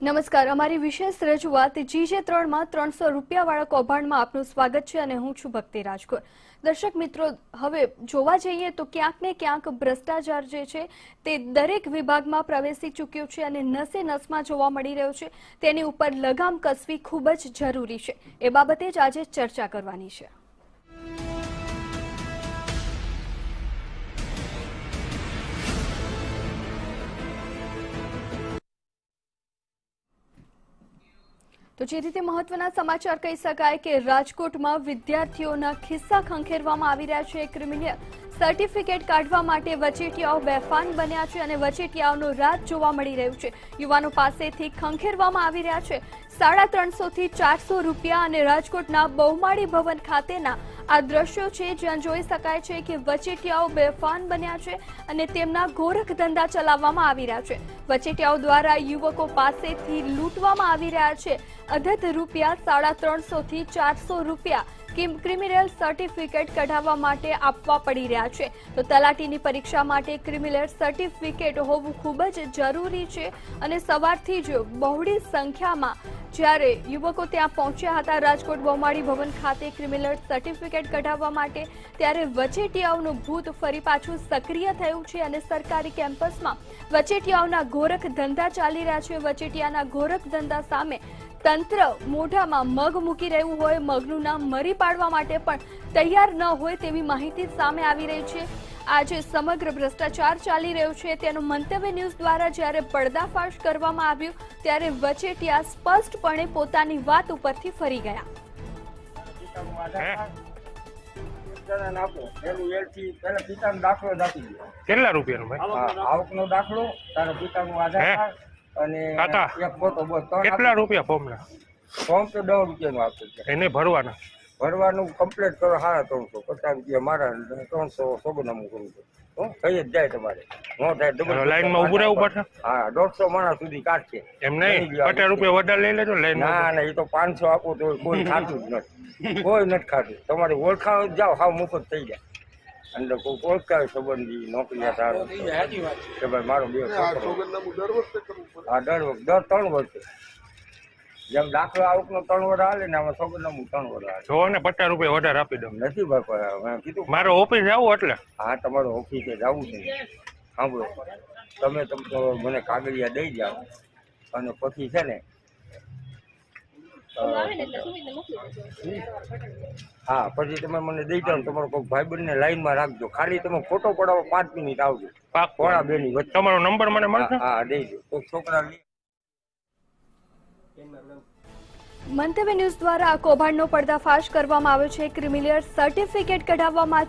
નમસ્કાર, અમારી વિશેષ રજૂઆત જીજે ત્રણમાં ત્રણસો રૂપિયાવાળા કૌભાંડમાં આપનું સ્વાગત છે અને હું છું ભક્તિ રાજકોર દર્શક મિત્રો, હવે જોવા જઈએ તો ક્યાંક ક્યાંક ભ્રષ્ટાચાર જે છે તે દરેક વિભાગમાં પ્રવેશી ચૂક્યો છે અને નસે નસમાં જોવા મળી રહ્યો છે. તેની ઉપર લગામ કસવી ખૂબ જ જરૂરી છે. એ બાબતે જ આજે ચર્ચા કરવાની છે. તો જે રીતે મહત્વના સમાચાર કહી શકાય કે રાજકોટમાં વિદ્યાર્થીઓના ખિસ્સા ખંખેરવામાં આવી રહ્યા છે. ક્રિમિનલ સર્ટિફિકેટ કાઢવા માટે વચેટિયાઓ બેફાન બન્યા છે અને વચેટિયાઓનો રાત જોવા મળી રહ્યું છે. યુવાનો પાસેથી ખંખેરવામાં આવી રહ્યા છે. સાડા ત્રણસો થી ચારસો રૂપિયા અને રાજકોટના બહુમાળી ભવન ખાતેના આ દ્રશ્યો છે, જ્યાં જોઈ શકાય છે કે વચેટિયાઓ બેફાન બન્યા છે અને તેમના ગોરખ ધંધા ચલાવવામાં આવી રહ્યા છે. વચેટિયાઓ દ્વારા યુવકો પાસેથી લૂંટવામાં આવી રહ્યા છે. અધધ રૂપિયા સાડા ત્રણસો થી ચારસો રૂપિયા ક્રિમિનલ સર્ટિફિકેટ કઢાવવા માટે આપવા પડી રહ્યા છે. તો તલાટીની પરીક્ષા માટે ક્રિમિનલ સર્ટિફિકેટ હોવું ખૂબ જ જરૂરી છે અને સવારથી જ બહોળી સંખ્યામાં જ્યારે યુવકો ત્યાં પહોંચ્યા હતા રાજકોટ બહુમાળી ભવન ખાતે ક્રિમિનલ સર્ટિફિકેટ કઢાવવા માટે, ત્યારે વચેટિયાઓનું ભૂત ફરી પાછું સક્રિય થયું છે અને સરકારી કેમ્પસમાં વચેટિયાઓના ગોરખ ધંધા ચાલી રહ્યા છે. વચેટિયાના ગોરખ ધંધા સામે તંત્ર મોઢામાં મગ મૂકી રહ્યું હોય મગનું નામ મરી પાડવા માટે પણ તૈયાર ન હોય તેવી માહિતી સામે આવી રહી છે. આજે સમગ્ર ભ્રષ્ટાચાર ચાલી રહ્યો છે. તેનું મંતવ્ય ન્યૂઝ દ્વારા જ્યારે પર્દાફાશ કરવામાં આવ્યું ત્યારે વચેટિયા સ્પષ્ટપણે પોતાની વાત ઉપરથી ફરી ગયા. કેટલા રૂપિયાનું ભાઈ? આવકનો દાખલો તારા પિતાનું આધાર કાર્ડ અને એક ફોટો બસ કેટલા રૂપિયા ફોર્મના? ફોર્મ તો દસ રૂપિયાનું આપે છે. એને ભરવાના? ભરવાનું કમ્પ્લીટ કરો હા ત્રણસો પચાસ રૂપિયા મારા ત્રણસો સોગનામું કરું છું. હું થઈ જ જાય તમારે. નો થાય હાલો, લાઈનમાં ઊભું રહેવું પડશે હા દોઢસો માણસ સુધી કાઢશે. એમ નહીં? પચાસ રૂપિયા વધારે લઈ લેજો લાઈન ના ના એ તો પાંચસો આપો તો કોઈ ખાતું જ નથી. કોઈ નથી ખાતું. તમારે ઓળખાણ જાઓ હાવ મુફત થઈ જાય. અંદર કોઈ ઓળખાય સંબંધી નોકરી તારો કે ભાઈ મારો બે હા દર વખત દર ત્રણ વર્ષે જેમ દાખલો આવકનો ત્રણ વર હાલે ને આમાં સોગંદનામું ત્રણ વર હાલે. જો ને પચાસ રૂપિયા વધારે આપી દઉં. નથી ભાઈ કીધું મારે ઓફિસ આવું એટલે. હા તમારો ઓફિસે જવું છે. સાંભળો. તમે તમ તો મને કાગળિયા દઈ જાઓ. અને પછી છે ને હા પછી તમે મને દઈ જાઓ તમારો કોઈ ભાઈબંધને લાઈનમાં રાખજો. ખાલી તમે ફોટો પડાવો પાંચ મિનિટ આવજો. પાક બે ની વચ્ચે. તમારો નંબર મને મળશે? હા દઈ દો. કોઈ છોકરા મંતવ્ય ન્યૂઝ દ્વારા આ કૌભાંડનો પર્દાફાશ કરવામાં આવ્યો છે. ક્રિમિનલ સર્ટિફિકેટ કઢાવવામાં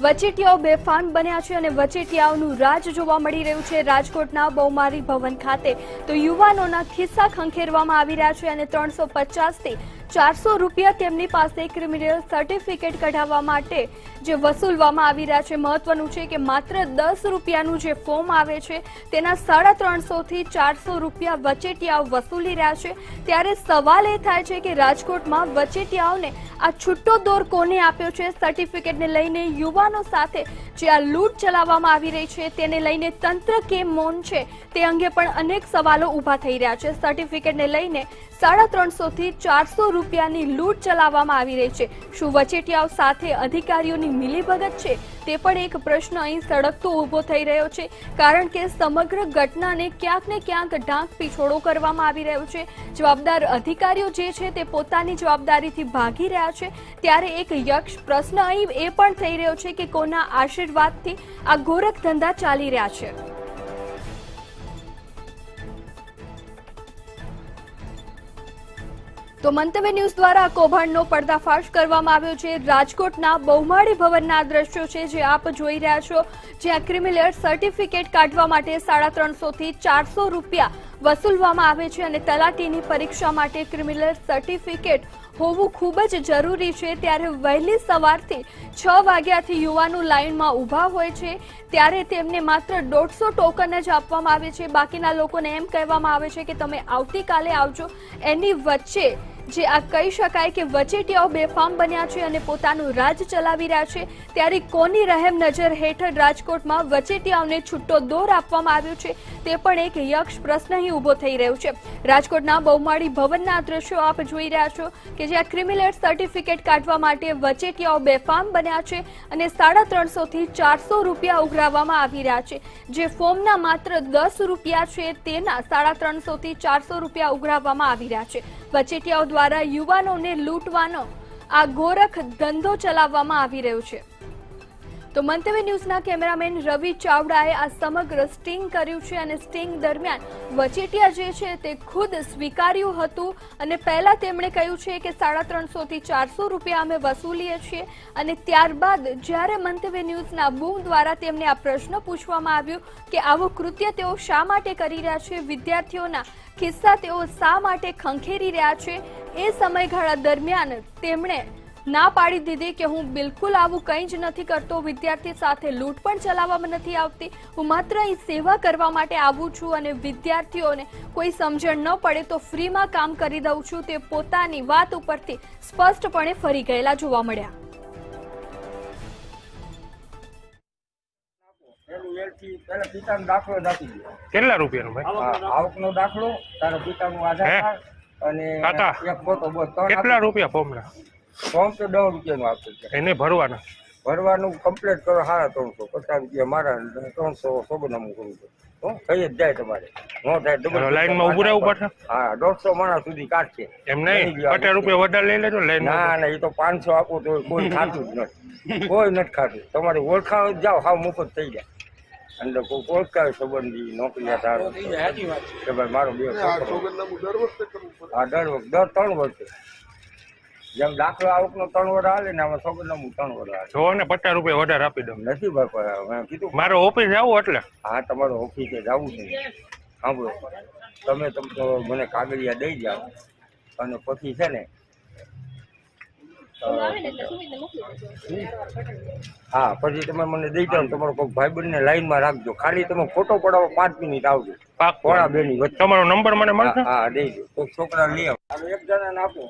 વચેટિયાઓ બેફાન બન્યા છે અને વચેટિયાઓનું રાજ જોવા મળી રહ્યું છે. રાજકોટના બહુમારી ભવન ખાતે તો યુવાનોના ખિસ્સા ખંખેરવામાં આવી રહ્યા છે અને ત્રણસો પચાસથી ચારસો રૂપિયા તેમની પાસે ક્રિમિનલ સર્ટિફિકેટ કઢાવવા માટે જે વસૂલવામાં આવી રહ્યા છે. મહત્વનું છે કે માત્ર દસ રૂપિયાનું જે ફોર્મ આવે છે, તેના સાડા ત્રણસોથી ચારસો રૂપિયા વચેટિયાઓ વસૂલી રહ્યા છે. ત્યારે સવાલ એ થાય છે કે રાજકોટમાં વચેટિયાઓને આ છૂટો દોર કોને આપ્યો છે? સર્ટિફિકેટને લઈને યુવાનો સાથે જે આ લૂંટ ચલાવવામાં આવી રહી છે, તેને લઈને તંત્ર કેમ મૌન છે? તે અંગે પણ અનેક સવાલો ઊભા થઈ રહ્યા છે. સર્ટિફિકેટને લઈને સાડા ત્રણસો થી ચારસો રૂપિયાની લૂંટ ચલાવવામાં આવી રહી છે. શું વચેટિયાઓ સાથે અધિકારીઓની મિલીભગત છે? તે પણ એક પ્રશ્ન અહીં સળગતો ઊભો થઈ રહ્યો છે. કારણ કે સમગ્ર ઘટનાને ક્યાંક ને ક્યાંક ઢાંક પીછોડો કરવામાં આવી રહ્યો છે. જવાબદાર અધિકારીઓ જે છે તે પોતાની જવાબદારીથી ભાગી રહ્યા છે. ત્યારે એક યક્ષ પ્રશ્ન અહીં એ પણ થઈ રહ્યો છે કે કોના આશીર્વાદથી આ ગોરખ ધંધા ચાલી રહ્યા છે. તો મંતવ્ય ન્યૂઝ દ્વારા કૌભાંડનો પર્દાફાશ કરવામાં આવ્યો છે. રાજકોટના બહુમાળી ભવનના દ્રશ્યો છે જે આપ જોઈ રહ્યા છો. જ્યાં ક્રિમિનલ સર્ટિફિકેટ કાઢવા માટે સાડા ત્રણસોથી ચારસો રૂપિયા વસૂલવામાં આવે છે અને તલાટીની પરીક્ષા માટે ક્રિમિનલ સર્ટિફિકેટ હોવું ખૂબ જ જરૂરી છે. ત્યારે વહેલી સવારથી છ વાગ્યાથી યુવાનો લાઇનમાં ઊભા હોય છે. ત્યારે તેમને માત્ર દોઢસો ટોકન જ આપવામાં આવે છે. બાકીના લોકોને એમ કહેવામાં આવે છે કે તમે આવતીકાલે આવજો. એની વચ્ચે જે આ કહી શકાય કે વચેટિયાઓ બેફામ બન્યા છે અને પોતાનું રાજ ચલાવી રહ્યા છે, ત્યારે કોની રહેમ નજર હેઠળ રાજકોટમાં વચેટિયાઓને છૂટો દોર આપવામાં આવ્યો છે, તે પણ એક યક્ષ પ્રશ્ન અહીં ઊભો થઈ રહ્યો છે. રાજકોટના બહુમાળી ભવનના દ્રશ્યો આપ જોઈ રહ્યા છો કે જ્યાં ક્રિમિનલ સર્ટિફિકેટ કાઢવા માટે વચેટિયાઓ બેફામ બન્યા છે અને સાડા ત્રણસોથી ચારસો રૂપિયા ઉઘરાવવામાં આવી રહ્યા છે. જે ફોર્મના માત્ર દસ રૂપિયા છે, તેના સાડા ત્રણસોથી ચારસો રૂપિયા ઉઘરાવવામાં આવી રહ્યા છે. વચેટિયાઓ દ્વારા યુવાનોને લૂંટવાનો આ ગોરખ ધંધો ચલાવવામાં આવી રહ્યો છે. તો મંતવ્ય ન્યૂઝના કેમેરામેન રવિ ચાવડાએ આ સમગ્ર સ્ટિંગ કર્યું છે અને સ્ટિંગ દરમિયાન વચેટિયા જે છે તે ખુદ સ્વીકાર્યું હતું અને પહેલા તેમણે કહ્યું છે કે સાડા ત્રણસો થી ચારસો રૂપિયા અમે વસૂલીએ છીએ અને ત્યારબાદ જ્યારે મંતવ્ય ન્યૂઝના બૂમ દ્વારા તેમને આ પ્રશ્ન પૂછવામાં આવ્યો કે આવું કૃત્ય તેઓ શા માટે કરી રહ્યા છે, વિદ્યાર્થીઓના ખિસ્સા તેઓ શા માટે ખંખેરી રહ્યા છે, એ સમયગાળા દરમિયાન તેમણે ના પાડી દીધી કે હું બિલકુલ આવું કંઈ જ નથી કરતો. વિદ્યાર્થી સાથે લૂંટ પણ ચલાવવામાં નથી આવતી. હું માત્ર અહીં સેવા કરવા માટે આવું છું અને વિદ્યાર્થીઓને કોઈ સમજણ ન પડે તો ફ્રીમાં કામ કરી દઉં છું. તે પોતાની વાત ઉપરથી સ્પષ્ટપણે ફરી ગયેલા જોવા મળ્યા. કેટલા રૂપિયાનું ભાઈ? આવકનો દાખલો તારા પિતાનું આધાર કાર્ડ અને કાકા. એક ફોટો બસ ત્રણ કેટલા રૂપિયા ફોર્મના દો. ફોર્મ તો દસ રૂપિયાનું આપે છે. એને ભરવાના ભરવાનું કમ્પ્લીટ કરો હા ત્રણસો પચાસ રૂપિયા મારા ત્રણસો સોગનામું કરું છું હો, થઈ જ જાય તમારે નો થાય double લાઈનમાં ઊભું રહેવું પડશે હા દોઢસો માણસ સુધી કાઢશે એમ નહીં. પચાસ રૂપિયા વધારે લઈ લેજો લાઈન ના ના એ તો પાંચસો આપો તો કોઈ ખાતું જ નથી કોઈ નથી ખાતું તમારી ઓળખાવ જ જાઓ હાવ મુફત થઈ જાય અંદર કોઈ ઓળખાય સંબંધી નોકરી તારો કે ભાઈ મારો બે હા દર વખત દર ત્રણ વર્ષે જેમ દાખલો આવકનો ત્રણ વર હાલે ને આમાં સોગંદનામું ત્રણ વર હાલે. જો ને પચાસ રૂપિયા વધારે આપી દઉં. નથી ભાઈ મેં કીધું. મારે ઓફિસ આવું એટલે. હા તમારે ઓફિસે જવું છે. સાંભળો તમે તમને મને કાગળિયા દઈ જાઓ. અને પછી છે ને હા પછી તમે મને દઈ જાઓ ને તમારો કોઈ લાઈનમાં રાખજો. ખાલી તમે ફોટો પડાવો પાંચ મિનિટ આવજો. પાક પોણા બેની તમારો નંબર મને મળશે? હા હા દઈ દો. કોઈ છોકરા લઈ આવો. એક જણાને આપો.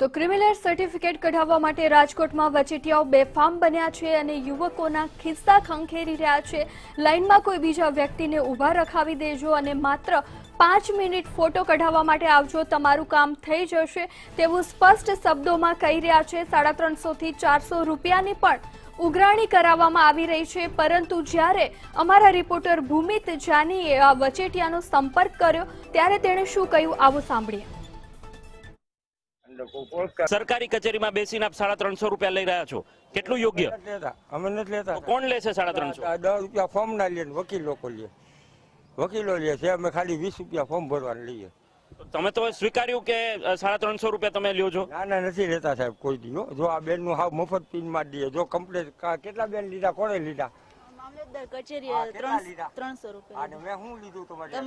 તો ક્રિમિનલ સર્ટિફિકેટ કઢાવવા માટે રાજકોટમાં વચેટિયાઓ બેફામ બન્યા છે અને યુવકોના ખિસ્સા ખંખેરી રહ્યા છે. લાઇનમાં કોઈ બીજા વ્યક્તિને ઊભા રખાવી દેજો અને માત્ર પાંચ મિનિટ ફોટો કઢાવવા માટે આવજો. તમારું કામ થઈ જશે તેવું સ્પષ્ટ શબ્દોમાં કહી રહ્યા છે. સાડા ત્રણસોથી ચારસો રૂપિયાની પણ ઉઘરાણી કરાવવામાં આવી રહી છે. પરંતુ જ્યારે અમારા રિપોર્ટર ભૂમિત જાનીએ આ વચેટિયાનો સંપર્ક કર્યો, ત્યારે તેણે શું કહ્યું? આવું સાંભળીએ. સરકારી કચેરીમાં બેસીને આપ સાડા ત્રણસો રૂપિયા લઈ રહ્યા છો. કેટલું યોગ્ય? લેતા. અમે નથી લેતા. કોણ લે છે સાડા ત્રણસો? દસ રૂપિયા ફોર્મ ના લે વકીલ લોકો લે. વકીલો લે છે અમે ખાલી વીસ રૂપિયા ફોર્મ ભરવાનું લઈએ. તમે તો સ્વીકાર્યું કે સાડા ત્રણસો રૂપિયા તમે લ્યો છો? ના ના નથી લેતા સાહેબ કોઈ દી જો આ બેનનું હાવ મફત પીનમાં દઈએ જો કમ્પ્લેટ કેટલા બેન લીધા કોણે લીધા? મામલતદાર કચેરી અને મેં શું લીધું તમારે?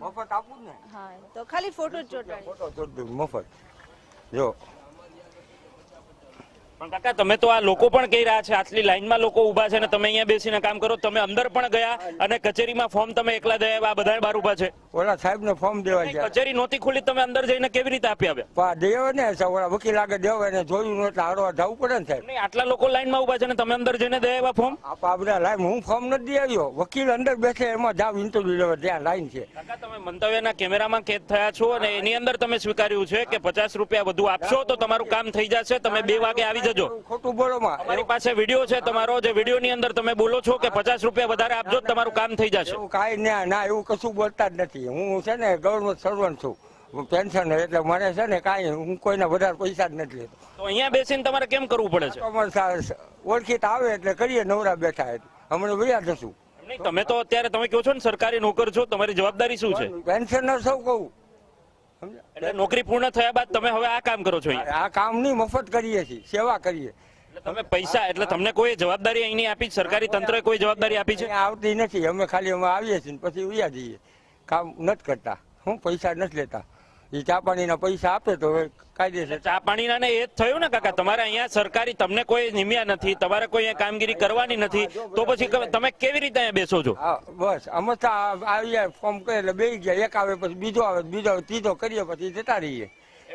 મફત આપું ને? હા તો ખાલી ફોટો જ ચોંટાડી ફોટો મફત. જો પણ કાકા તમે તો આ લોકો પણ કહી રહ્યા છે આટલી લાઈનમાં લોકો ઊભા છે અને તમે અહીંયા બેસીને કામ કરો. તમે અંદર પણ ગયા અને કચેરીમાં ફોર્મ તમે એકલા દયા આ બધા બહાર ઊભા છે. ઓલા સાહેબ ને ફોર્મ દેવા ગયા. કચેરી નહોતી ખુલી તમે અંદર જઈને કેવી રીતે આપી આવ્યા? દેવ ને ઓલા વકીલ આગળ દેવ એને જોયું એટલે હારવા જવું પડે ને સાહેબ. આટલા લોકો લાઈનમાં ઊભા છે અને તમે અંદર જઈને દયા ફોર્મ? આપણે લાઈન હું ફોર્મ નથી આવ્યો. વકીલ અંદર બેસે એમાં જાવ ઇન્ટરવ્યુ લેવા ત્યાં લાઈન છે. કાકા તમે મંતવ્યના કેમેરામાં કેદ થયા છો અને એની અંદર તમે સ્વીકાર્યું છે કે પચાસ રૂપિયા વધુ આપશો તો તમારું કામ થઈ જશે તમે બે વાગે આવી જજો ખોટું બોલો માં. અમારી પાસે વીડિયો છે તમારો જે વિડીયોની અંદર તમે બોલો છો કે પચાસ રૂપિયા વધારે આપજો તમારું કામ થઈ જશે. કઈ ના ના એવું કશું બોલતા જ નથી. હું છે ને ગવર્મેન્ટ સર્વન્ટ છું. પેન્શન એટલે મને છે ને કાંઈ હું કોઈના વધારે પૈસા જ નથી લેતો. તો અહીંયા બેસીને તમારે કેમ કરવું પડે છે? અમારે સા- આવે એટલે કરીએ નવરા બેઠા હમણાં વયા જશું. તમે તો અત્યારે તમે કહો છો ને સરકારી નોકર છો તમારી જવાબદારી શું છે? પેન્શનર સૌ કહું? એટલે નોકરી પૂર્ણ થયા બાદ તમે હવે આ કામ કરો છો આ કામ નહીં મફત કરીએ છીએ સેવા કરીએ. તમે પૈસા એટલે તમને કોઈ જવાબદારી અહીંની આપી સરકારી તંત્રએ કોઈ જવાબદારી આપી છે? આવતી નથી. અમે ખાલી અમે આવીએ છીએ પછી ઉયા જઈએ. કામ નથી કરતા. હું પૈસા નથી લેતા. એ ચા પાણીના પૈસા આપે તો હવે કાયદેસર. ચા પાણીના ને એ જ થયું ને કાકા તમારે અહીંયા સરકારી તમને કોઈ નિમ્યા નથી તમારે કોઈ અહીંયા કામગીરી કરવાની નથી તો પછી તમે કેવી રીતે અહીંયા બેસો છો? હા બસ અમે તો આ- આવીએ ફોર્મ કરે એટલે બે ગયા એક આવે પછી બીજો આવે બીજો આવે ત્રીજો કરીએ પછી જતા રહીએ.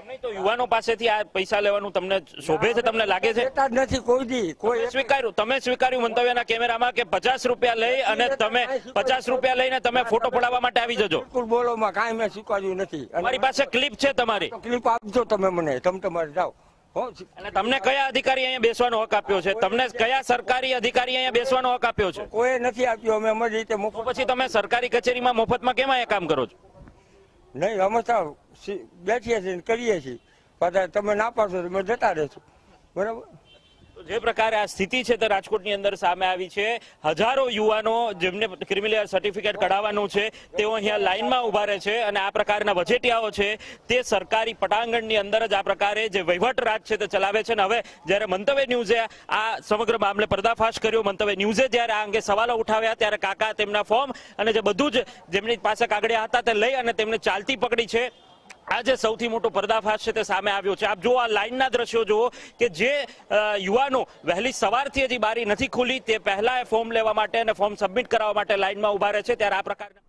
એમ એમ નહીં તો યુવાનો પાસેથી આ પૈસા લેવાનું તમને શોભે છે તમને લાગે છે? લેતા જ નથી કોઈ દી. કોઈ સ્વીકાર્યું તમે સ્વીકાર્યું મંતવ્યના કેમેરામાં કે પચાસ રૂપિયા લઈ અને તમે પચાસ રૂપિયા લઈને તમે ફોટો પડાવવા માટે આવી જજો. બિલકુલ બોલોમાં કાંઈ મેં સ્વીકાર્યું નથી. મારી પાસે ક્લિપ છે તમારી. ક્લિપ આપજો તમે મને તમે તમારે જાઓ. અને તમને કયા અધિકારી અહીંયા બેસવાનો હક આપ્યો છે? તમને કયા સરકારી અધિકારી અહીંયા બેસવાનો હક આપ્યો છે? કોઈ નથી આપ્યો અમે અમારી રીતે પછી તમે સરકારી કચેરીમાં મફતમાં કેમ અહીંયા કામ કરો છો? નહીં તો બેઠીએ છીએ કરીએ છીએ. પાછા તમે ના પાડશો તો અમે જતા રહેશું. બરાબર? જે પ્રકારે આ સ્થિતિ છે તે રાજકોટની અંદર સામે આવી છે. હજારો યુવાનો જેમને ક્રિમિનલ સર્ટિફિકેટ કઢાવવાનું છે, તેઓ અહીંયા લાઇનમાં ઊભા રહે છે અને આ પ્રકારના વચેટિયાઓ છે તે સરકારી પટાંગણની અંદર જ આ પ્રકારે જે વહીવટ રાજ છે તે ચલાવે છે. અને હવે જ્યારે મંતવ્ય ન્યૂઝે આ સમગ્ર મામલે પર્દાફાશ કર્યો, મંતવ્ય ન્યૂઝે જ્યારે આ અંગે સવાલો ઉઠાવ્યા ત્યારે કાકા તેમના ફોર્મ અને જે બધું જ જેમની પાસે કાગળિયા હતા તે લઈ અને તેમને ચાલતી પકડી છે. આ જે સૌથી મોટો પર્દાફાશ છે તે સામે આવ્યો છે. આપ જો આ લાઇનના દ્રશ્યો જુઓ કે જે યુવાનો વહેલી સવારથી હજી બારી નથી ખુલી, તે પહેલા ફોર્મ લેવા માટે અને ફોર્મ સબમિટ કરાવવા માટે લાઇનમાં ઊભા રહે છે. ત્યારે આ પ્રકારના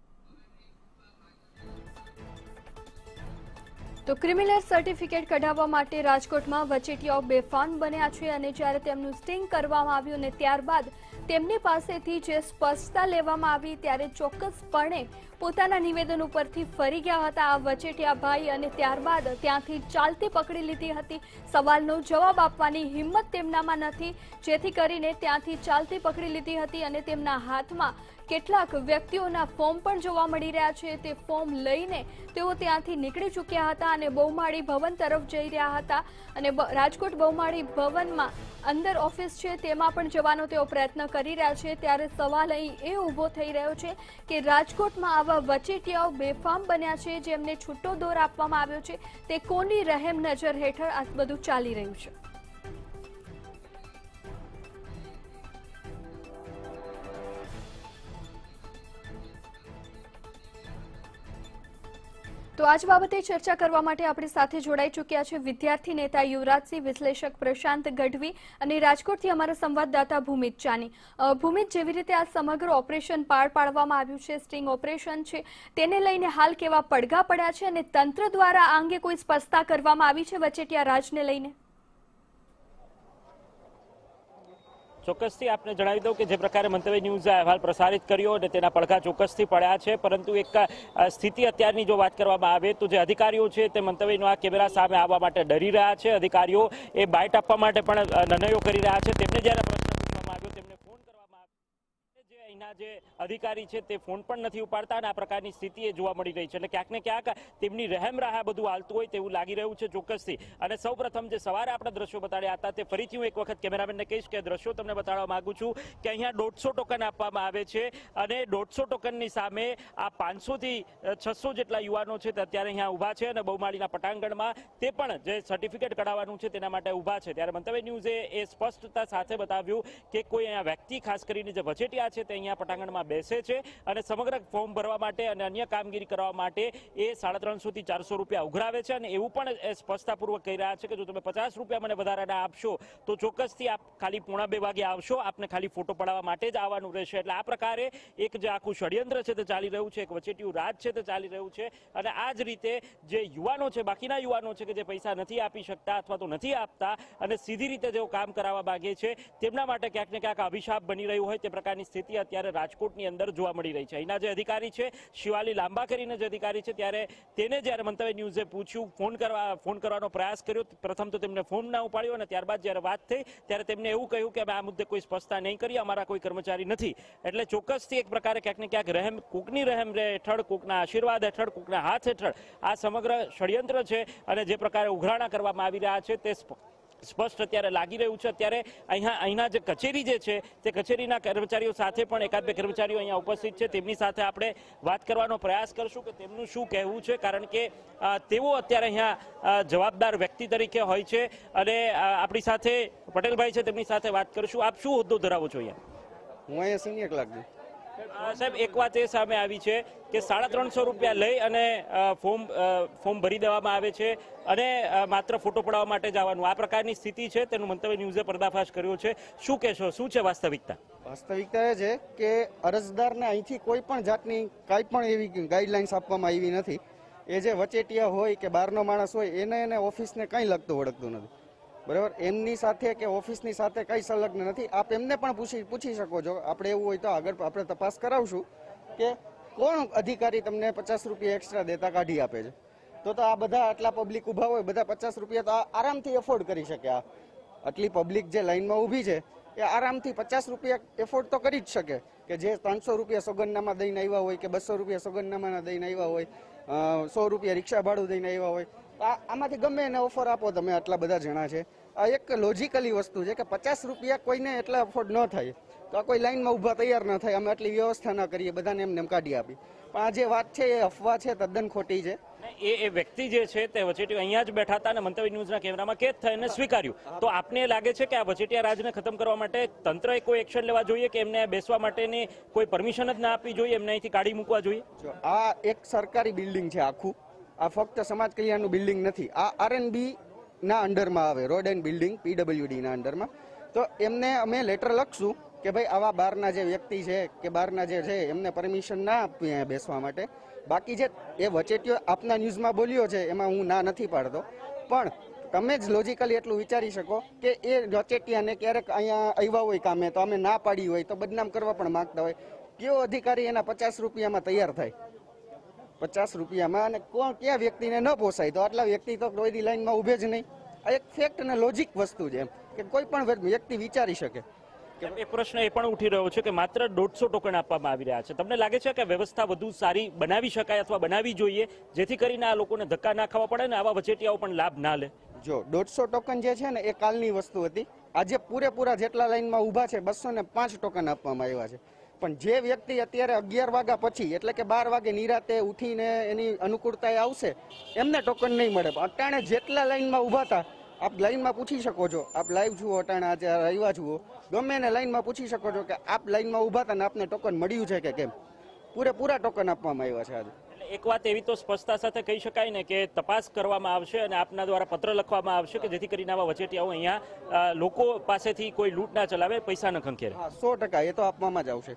તો ક્રિમિનલ સર્ટિફિકેટ કઢાવવા માટે રાજકોટમાં વચેટિયાઓ બેફાન બન્યા છે અને જ્યારે તેમનું સ્ટિંગ કરવામાં આવ્યું અને ત્યારબાદ તેમની પાસેથી જે સ્પષ્ટતા લેવામાં આવી ત્યારે ચોક્કસપણે પોતાના નિવેદન ઉપરથી ફરી ગયા હતા આ વચેટિયા ભાઈ અને ત્યારબાદ ત્યાંથી ચાલતી પકડી લીધી હતી. સવાલનો જવાબ આપવાની હિંમત તેમનામાં નથી. જેથી કરીને ત્યાંથી ચાલતી પકડી લીધી હતી અને તેમના હાથમાં કેટલાક વ્યક્તિઓના ફોર્મ પણ જોવા મળી રહ્યા છે. તે ફોર્મ લઈને તેઓ ત્યાંથી નીકળી ચૂક્યા હતા અને બહુમાળી ભવન તરફ જઈ રહ્યા હતા. અને રાજકોટ બહુમાળી ભવનમાં અંદર ઓફિસ છે, તેમાં પણ જવાનો તેઓ પ્રયત્ન કરી રહ્યા છે. ત્યારે સવાલ અહીં એ ઊભો થઈ રહ્યો છે કે રાજકોટમાં આવા વચેટિયાઓ બેફામ બન્યા છે, જેમને છૂટો દોર આપવામાં આવ્યો છે. તે કોની રહેમ નજર હેઠળ આ બધું ચાલી રહ્યું છે? તો આજ બાબતે ચર્ચા કરવા માટે આપણી સાથે જોડાઈ ચૂક્યા છે વિદ્યાર્થી નેતા યુવરાજસિંહ, વિશ્લેષક પ્રશાંત ગઢવી અને રાજકોટથી અમારા સંવાદદાતા ભૂમિત ચાની. ભૂમિત, જેવી રીતે આ સમગ્ર ઓપરેશન પાર પાડવામાં આવ્યું છે, સ્ટિંગ ઓપરેશન છે, તેને લઈને હાલ કેવા પડઘા પડ્યા છે અને તંત્ર દ્વારા આ અંગે કોઈ સ્પષ્ટતા કરવામાં આવી છે વચેટિયા રાજને લઈને? ચોક્કસથી આપને જણાવી દઉં કે જે પ્રકારે મંતવ્ય ન્યૂઝે અહેવાલ પ્રસારિત કર્યો અને તેના પડઘા ચોક્કસથી પડ્યા છે. પરંતુ એક સ્થિતિ અત્યારની જો વાત કરવામાં આવે તો જે અધિકારીઓ છે તે મંતવ્યનો આ કેમેરા સામે આવવા માટે ડરી રહ્યા છે. અધિકારીઓ એ બાઇટ આપવા માટે પણ નિર્ણયો કરી રહ્યા છે. તેમને જ્યારે પ્રશ્ન પૂછવામાં આવ્યો તેમને ફોન કરવામાં આવ્યો જે અધિકારી છે તે ફોન પણ નથી ઉપાડતા અને આ પ્રકારની સ્થિતિ એ જોવા મળી રહી છે એટલે ક્યાંક ને ક્યાંક તેમની રહેમ રાહ બધું હાલતું હોય તેવું લાગી રહ્યું છે ચોક્કસથી. અને સૌ પ્રથમ જે સવારે આપણે દ્રશ્યો બતાડ્યા હતા તે ફરીથી હું એક વખત કેમેરામેનને કહીશ કે દ્રશ્યો તમને બતાડવા માંગુ છું કે અહીંયા દોઢસો ટોકન આપવામાં આવે છે અને દોઢસો ટોકનની સામે આ પાંચસોથી છસો જેટલા યુવાનો છે તે અત્યારે અહીંયા ઊભા છે અને બહુમાળીના પટાંગણમાં તે પણ જે સર્ટિફિકેટ કઢાવવાનું છે તેના માટે ઊભા છે. ત્યારે મંતવ્ય ન્યૂઝે એ સ્પષ્ટતા સાથે બતાવ્યું કે કોઈ અહીંયા વ્યક્તિ, ખાસ કરીને જે વચેટિયા છે તે અહીંયા પટાંગણમાં બેસે છે અને સમગ્ર ફોર્મ ભરવા માટે અને અન્ય કામગીરી કરવા માટે એ સાડા ત્રણસોથી ચારસો રૂપિયા ઉઘરાવે છે અને એવું પણ એ સ્પષ્ટતાપૂર્વક કહી રહ્યા છે કે જો તમે પચાસ રૂપિયા મને વધારાના આપશો, તો ચોક્કસથી આપ ખાલી પોણા બે વાગે આવશો, આપને ખાલી ફોટો પડાવવા માટે જ આવવાનું રહેશે. એટલે આ પ્રકારે એક જે આખું ષડયંત્ર છે તે ચાલી રહ્યું છે, એક વચેટિયું રાજ છે તે ચાલી રહ્યું છે. અને આ જ રીતે જે યુવાનો છે, બાકીના યુવાનો છે કે જે પૈસા નથી આપી શકતા અથવા તો નથી આપતા અને સીધી રીતે જેઓ કામ કરાવવા માગે છે, તેમના માટે ક્યાંક ને ક્યાંક અભિશાપ બની રહ્યું હોય તે પ્રકારની સ્થિતિ અત્યારે રાજકોટની અંદર જોવા મળી રહી છે. અહીંના જે અધિકારી છે, શિવાલી લાંબા કરીને જે અધિકારી છે, ત્યારે તેને જ્યારે મંતવ્ય ન્યૂઝે પૂછ્યું, ફોન કરવા, ફોન કરવાનો પ્રયાસ કર્યો, પ્રથમ તો તેમને ફોન ના ઉપાડ્યો અને ત્યારબાદ જ્યારે વાત થઈ, ત્યારે તેમને એવું કહ્યું કે અમે આ મુદ્દે કોઈ સ્પષ્ટતા નહીં કરી અમારા કોઈ કર્મચારી નથી. એટલે ચોક્કસથી એક પ્રકારે ક્યાંક ને ક્યાંક રહેમ, કોકની રહેમ હેઠળ, કોકના આશીર્વાદ હેઠળ, કોકના હાથ હેઠળ આ સમગ્ર ષડયંત્ર છે અને જે પ્રકારે ઉઘરાણા કરવામાં આવી રહ્યા છે, તે સ્પષ્ટ અત્યારે લાગી રહ્યું છે. અત્યારે અહીંયા અહીંના જે કચેરી જે છે, તે કચેરીના કર્મચારીઓ સાથે પણ એકાદ બે કર્મચારીઓ અહીંયા ઉપસ્થિત છે. તેમની સાથે આપણે વાત કરવાનો પ્રયાસ કરશું કે તેમનું શું કહેવું છે. કારણ કે તેઓ અત્યારે અહીંયા જવાબદાર વ્યક્તિ તરીકે હોય છે. અને આપણી સાથે પટેલભાઈ છે, તેમની સાથે વાત કરશું. આપ શું હોદ્દો ધરાવો છો અહીંયા? હું અહીંયા સિનિયર ક્લાર્ક છું. સાહેબ, એક વાત એ સામે આવી છે કે સાડા ત્રણસો રૂપિયા લઈ અને ફોર્મ ફોર્મ ભરી દેવામાં આવે છે અને માત્ર ફોટો પડાવવા માટે જવાનું. આ પ્રકારની સ્થિતિ છે, તેનું મંતવ્ય ન્યૂઝે પર્દાફાશ કર્યો છે. શું કહેશો? શું છે વાસ્તવિકતા? વાસ્તવિકતા એ છે કે અરજદારને અહીંથી કોઈ પણ જાતની કાંઈ પણ એવી ગાઈડલાઇન્સ આપવામાં આવી નથી. એ જે વચેટિયા હોય કે બહારનો માણસ હોય, એને એને ઓફિસને કંઈ લગતું વળગતું નથી. બરાબર? એમની સાથે કે ઓફિસની સાથે કંઈ સંલગ્ન નથી. આપ એમને પણ પૂછી પૂછી શકો છો. આપણે એવું હોય તો આગળ આપણે તપાસ કરાવશું કે કોણ અધિકારી તમને પચાસ રૂપિયા એક્સ્ટ્રા દેતા કાઢી આપે છે. તો તો આ બધા આટલા પબ્લિક ઊભા હોય, બધા પચાસ રૂપિયા તો આરામથી એફોર્ડ કરી શકે આ. આટલી પબ્લિક જે લાઇનમાં ઊભી છે, એ આરામથી પચાસ રૂપિયા એફોર્ડ તો કરી જ શકે. કે જે ત્રણસો રૂપિયા સોગંદનામાં દઈને આવ્યા હોય કે બસો રૂપિયા સોગંદનામાના દઈને આવ્યા હોય સો રૂપિયા રિક્ષા ભાડું દઈને આવ્યા હોય આમાંથી ગમે એને ઓફર આપો તમે આટલા બધા જણા છે. આ એક લોજિકલી વસ્તુ છે કે પચાસ રૂપિયા કોઈને એટલા અફોર્ડ ન થાય. તો આ કોઈ લાઈનમાં ઊભા તૈયાર ન થાય. અમે આટલી વ્યવસ્થા ના કરીએ બધાને એમને એમ કાઢી આપી પણ આ જે વાત છે એ અફવા છે તદ્દન ખોટી છે. એ એ વ્યક્તિ જે છે તે વચેટિયા અહીંયા જ બેઠા હતા અને મંતવ્ય ન્યૂઝના કેમેરામાં કેદ થઈને સ્વીકાર્યું. તો આપને એ લાગે છે કે આ વચેટિયા રાજને ખતમ કરવા માટે તંત્રએ કોઈ એક્શન લેવા જોઈએ કે એમને બેસવા માટેની કોઈ પરમિશન જ ના આપવી જોઈએ? એમને અહીંથી કાઢી મૂકવા જોઈએ? આ એક સરકારી બિલ્ડિંગ છે આખું. આ ફક્ત સમાજ કલ્યાણનું બિલ્ડિંગ નથી, આ આરએનબી ના અંડરમાં આવે, રોડ એન્ડ બિલ્ડિંગ પીડબ્લ્યુડી ના અંડરમાં. તો એમને અમે લેટર લખશું કે ભાઈ આવા બહારના જે વ્યક્તિ છે કે બહારના જે છે, એમને પરમિશન ના આપવી અહીંયા બેસવા માટે. બાકી જે એ વચેટીઓ આપના ન્યૂઝમાં બોલ્યો છે, એમાં હું ના નથી પાડતો. પણ તમે જ લોજિકલી એટલું વિચારી શકો કે એ વચેટિયાને ક્યારેક અહીંયા આવ્યા હોય કામે, તો અમે ના પાડી હોય, તો બદનામ કરવા પણ માંગતા હોય. કયો અધિકારી એના પચાસ રૂપિયામાં તૈયાર થાય? પચાસ રૂપિયામાં અને કોણ કયા વ્યક્તિને ન પોસાય તો આટલા વ્યક્તિ તો કોઈની લાઈનમાં ઊભે જ નહીં. આ એક ફેક્ટ અને લોજિક વસ્તુ છે એમ કે કોઈ પણ વ્યક્તિ વિચારી શકે. એ પ્રશ્ન એ પણ ઉઠી રહ્યો છે કે માત્ર દોઢસો ટોકન આપવામાં આવી રહ્યા છે. તમને લાગે છે કે વ્યવસ્થા વધુ સારી બનાવી શકાય અથવા બનાવવી જોઈએ જેથી કરીને આ લોકોને ધક્કા ના ખાવા પડે ને આવા વચેટિયાઓ પણ લાભ ના લે? જો દોઢસો ટોકન જે છે ને એ કાલની વસ્તુ હતી. આજે પૂરેપૂરા જેટલા લાઈનમાં ઊભા છે બસો ને પાંચ ટોકન આપવામાં આવ્યા છે. પણ જે વ્યક્તિ અત્યારે અગિયાર વાગ્યા પછી, એટલે કે બાર વાગે નિરાતે ઉઠીને એની અનુકૂળતાએ આવશે, એમને ટોકન નહીં મળે. અટાણે જેટલા લાઈનમાં ઊભા હતા, આપ લાઈનમાં પૂછી શકો છો. આપ લાઈવ જુઓ, અટાણે આજે આવ્યા જુઓ. ગમે એને લાઈનમાં પૂછી શકો છો કે આપ લાઈનમાં ઊભા હતા ને આપને ટોકન મળ્યું છે કે કેમ? પૂરેપૂરા ટોકન આપવામાં આવ્યા છે આજે. એક વાત એવી તો સ્પષ્ટતા સાથે કહી શકાય ને કે તપાસ કરવામાં આવશે અને આપના દ્વારા પત્ર લખવામાં આવશે કે જેથી કરીને આવા વચેટિયાઓ અહીંયા લોકો પાસેથી કોઈ લૂંટ ના ચલાવે, પૈસા ન ખંખેરે. સો ટકા, એ તો આપવામાં જ આવશે.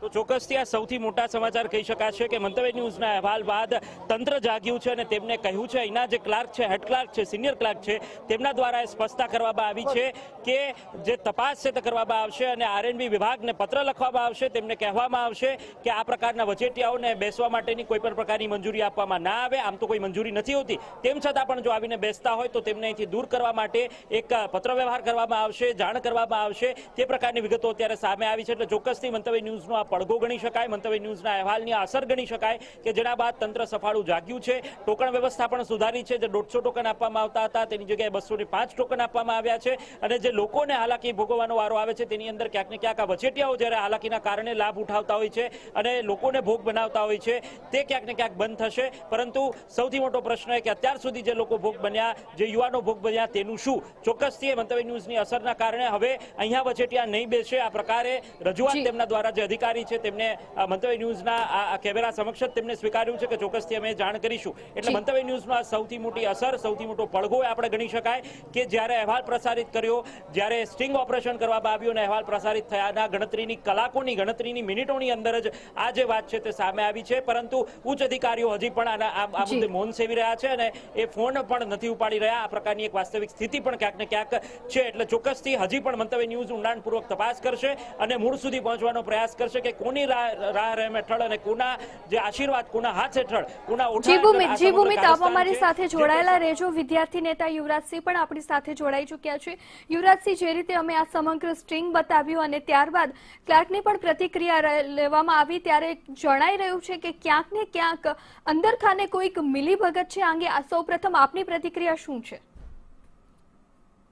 તો ચોક્કસથી આ સૌથી મોટા સમાચાર કહી શકાશે કે મંતવ્ય ન્યૂઝના અહેવાલ બાદ તંત્ર જાગ્યું છે અને તેમને કહ્યું છે, અહીંના જે ક્લાર્ક છે, હેડ ક્લાર્ક છે, સિનિયર ક્લાર્ક છે, તેમના દ્વારા એ સ્પષ્ટતા કરવામાં આવી છે કે જે તપાસ છે તે કરવામાં આવશે અને આરએનબી વિભાગને પત્ર લખવામાં આવશે, તેમને કહેવામાં આવશે કે આ પ્રકારના વચેટિયાઓને બેસવા માટેની કોઈ પણ પ્રકારની મંજૂરી આપવામાં ના આવે, આમ તો કોઈ મંજૂરી નથી હોતી. તેમ છતાં પણ જો આવીને બેસતા હોય તો તેમને અહીંથી દૂર કરવા માટે એક પત્ર વ્યવહાર કરવામાં આવશે, જાણ કરવામાં આવશે, તે પ્રકારની વિગતો અત્યારે સામે આવી છે. એટલે ચોક્કસથી મંતવ્ય ન્યૂઝનો પડઘો ગણી શકાય મંતવ્ય ન્યૂઝના અહેવાલની અસર ગણી શકાય કે જેના બાદ તંત્ર સફાળું જાગ્યું છે. ટોકન વ્યવસ્થા પણ સુધારી છે. જે દોઢસો ટોકન આપવામાં આવતા હતા તેની જગ્યાએ બસો પાંચ ટોકન આપવામાં આવ્યા છે. અને જે લોકોને હાલાકી ભોગવવાનો વારો આવે છે તેની અંદર ક્યાંક ને ક્યાંક આ વચેટિયાઓ જ્યારે હાલાકીના કારણે લાભ ઉઠાવતા હોય છે અને લોકોને ભોગ બનાવતા હોય છે તે ક્યાંક ને ક્યાંક બંધ થશે. પરંતુ સૌથી મોટો પ્રશ્ન એ કે અત્યાર સુધી જે લોકો ભોગ બન્યા જે યુવાનો ભોગ બન્યા તેનું શું? ચોક્કસથી મંતવ્ય ન્યૂઝની અસરના કારણે હવે અહીંયા વચેટિયા નહીં બેસે. આ પ્રકારે રજૂઆત તેમના દ્વારા જે અધિકારી છે તેમને મંતવ્ય ન્યૂઝના આ કેમેરા સમક્ષ જ તેમને સ્વીકાર્યું છે કે ચોક્કસથી અમે જાણ કરીશું. એટલે મંતવ્ય ન્યૂઝનો આ સૌથી મોટી અસર સૌથી મોટો પડઘો આપણે ગણી શકાય કે જ્યારે અહેવાલ પ્રસારિત કર્યો જ્યારે સ્ટિંગ ઓપરેશન કરવામાં આવ્યું અને અહેવાલ પ્રસારિત થયાના ગણતરીની કલાકોની ગણતરીની મિનિટોની અંદર જ આ જે વાત છે તે સામે આવી છે. પરંતુ ઉચ્ચ અધિકારીઓ હજી પણ આ મુદ્દે મૌન સેવી રહ્યા છે અને એ ફોન પણ નથી ઉપાડી રહ્યા. આ પ્રકારની એક વાસ્તવિક સ્થિતિ પણ ક્યાંક ને ક્યાંક છે. એટલે ચોક્કસથી હજી પણ મંતવ્ય ન્યૂઝ ઊંડાણપૂર્વક તપાસ કરશે અને મૂળ સુધી પહોંચવાનો પ્રયાસ કરશે. કે કોની રાહ રાહ રહેમ હેઠળ અને કોના જે આશીર્વાદ કોના હાથ હેઠળ કોના ઓઠા જી ભૂમિત આપ અમારી સાથે જોડાયેલા રહેજો. વિદ્યાર્થી નેતા યુવરાજસિંહ પણ આપણી સાથે જોડાઈ ચૂક્યા છે. યુવરાજસિંહ જે રીતે અમે આ સમગ્ર સ્ટ્રિંગ બતાવ્યું અને ત્યારબાદ ક્લાર્કની પણ પ્રતિક્રિયા લેવામાં આવી ત્યારે જણાઈ રહ્યું છે કે ક્યાંક ને ક્યાંક અંદર ખાને કોઈક મિલીભગત છે. આ અંગે આ સૌપ્રથમ આપની પ્રતિક્રિયા શું છે?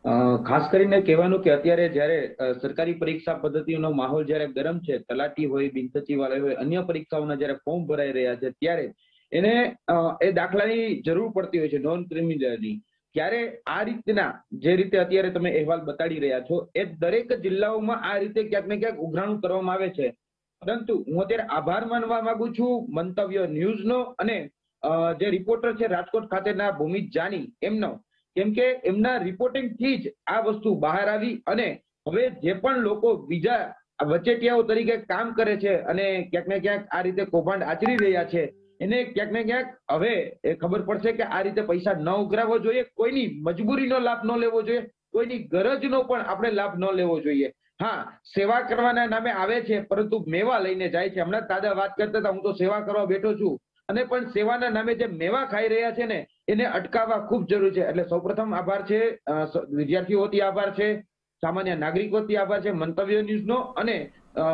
ખાસ કરીને કહેવાનું કે અત્યારે જ્યારે સરકારી પરીક્ષા પદ્ધતિનો માહોલ જ્યારે ગરમ છે, તલાટી હોય બિન સચિવાલય હોય, અન્ય પરીક્ષાઓના જ્યારે ફોર્મ ભરાઈ રહ્યા છે, ત્યારે એને એ દાખલાની જરૂર પડતી હોય છે નોન ક્રિમિનલની ત્યારે આ રીતના જે રીતે અત્યારે તમે અહેવાલ બતાડી રહ્યા છો, એ દરેક જિલ્લાઓમાં આ રીતે ક્યાંક ને ક્યાંક ઉઘરાણું કરવામાં આવે છે. પરંતુ હું અત્યારે આભાર માનવા માંગુ છું મંતવ્ય ન્યૂઝનો અને જે રિપોર્ટર છે રાજકોટ ખાતેના ભૂમિત જાની, એમનો કેમ કે એમના રિપોર્ટિંગથી જ આ વસ્તુ બહાર આવી અને હવે જે પણ લોકો બીજા વચેટિયાઓ તરીકે કામ કરે છે અને ક્યાંક ને ક્યાંક આ રીતે કૌભાંડ આચરી રહ્યા છે, એને ક્યાંક ને ક્યાંક હવે એ ખબર પડશે કે આ રીતે પૈસા ન ઉઘરાવવો જોઈએ, કોઈની મજબૂરીનો લાભ ન લેવો જોઈએ, કોઈની ગરજનો પણ આપણે લાભ ન લેવો જોઈએ. હા, સેવા કરવાના નામે આવે છે, પરંતુ મેવા લઈને જાય છે. હમણાં દાદા વાત કરતા હતા, હું તો સેવા કરવા બેઠો છું. અને પણ સેવાના નામે જે મેવા ખાઈ રહ્યા છે ને, એને અટકાવવા ખૂબ જરૂરી છે. એટલે સૌપ્રથમ આભાર છે વિદ્યાર્થીઓથી આભાર છે, સામાન્ય નાગરિકોથી આભાર છે, મંતવ્ય ન્યૂઝનો અને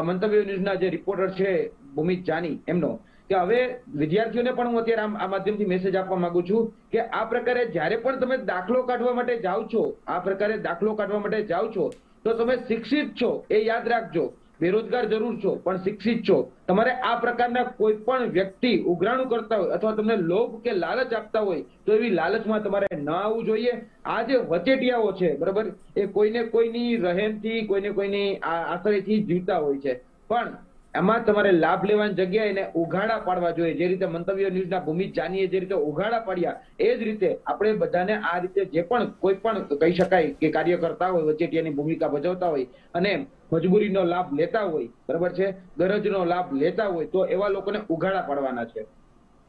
મંતવ્ય ન્યૂઝના જે રિપોર્ટર છે, ભૂમિત જાની એમનો. કે હવે વિદ્યાર્થીઓને પણ હું અત્યારે આ માધ્યમથી મેસેજ આપવા માંગુ છું કે આ પ્રકારે જ્યારે પણ તમે દાખલો કાઢવા માટે જાઓ છો, આ પ્રકારે દાખલો કાઢવા માટે જાઓ છો, તો તમે શિક્ષિત છો, એ યાદ રાખજો. બેરોજગાર જરૂર છો, પણ શિક્ષિત છો. તમારે આ પ્રકારના કોઈ પણ વ્યક્તિ ઉઘરાણું કરતા હોય અથવા તમને લોભ કે લાલચ આપતા હોય, તો એવી લાલચમાં તમારે ન આવવું જોઈએ. આ જે વચેટિયાઓ છે, બરાબર, એ કોઈને કોઈની રહેમથી કોઈને કોઈની આશ્રયથી જીવતા હોય છે. પણ એમાં તમારે લાભ લેવાની જગ્યાએ એને ઉઘાડા પાડવા જોઈએ. જે રીતે મંતવ્ય ન્યૂઝના ભૂમિત જાનીએ જે રીતે ઉઘાડા પાડ્યા, એ જ રીતે આપણે બધાને આ રીતે જે પણ કોઈ પણ કહી શકાય કે કાર્ય કરતા હોય, વચેટિયાની ભૂમિકા ભજવતા હોય. અને મજબૂરીનો લાભ લેતા હોય, બરાબર છે? ગરજનો લાભ લેતા હોય, તો એવા લોકોને ઉઘાડા પાડવાના છે.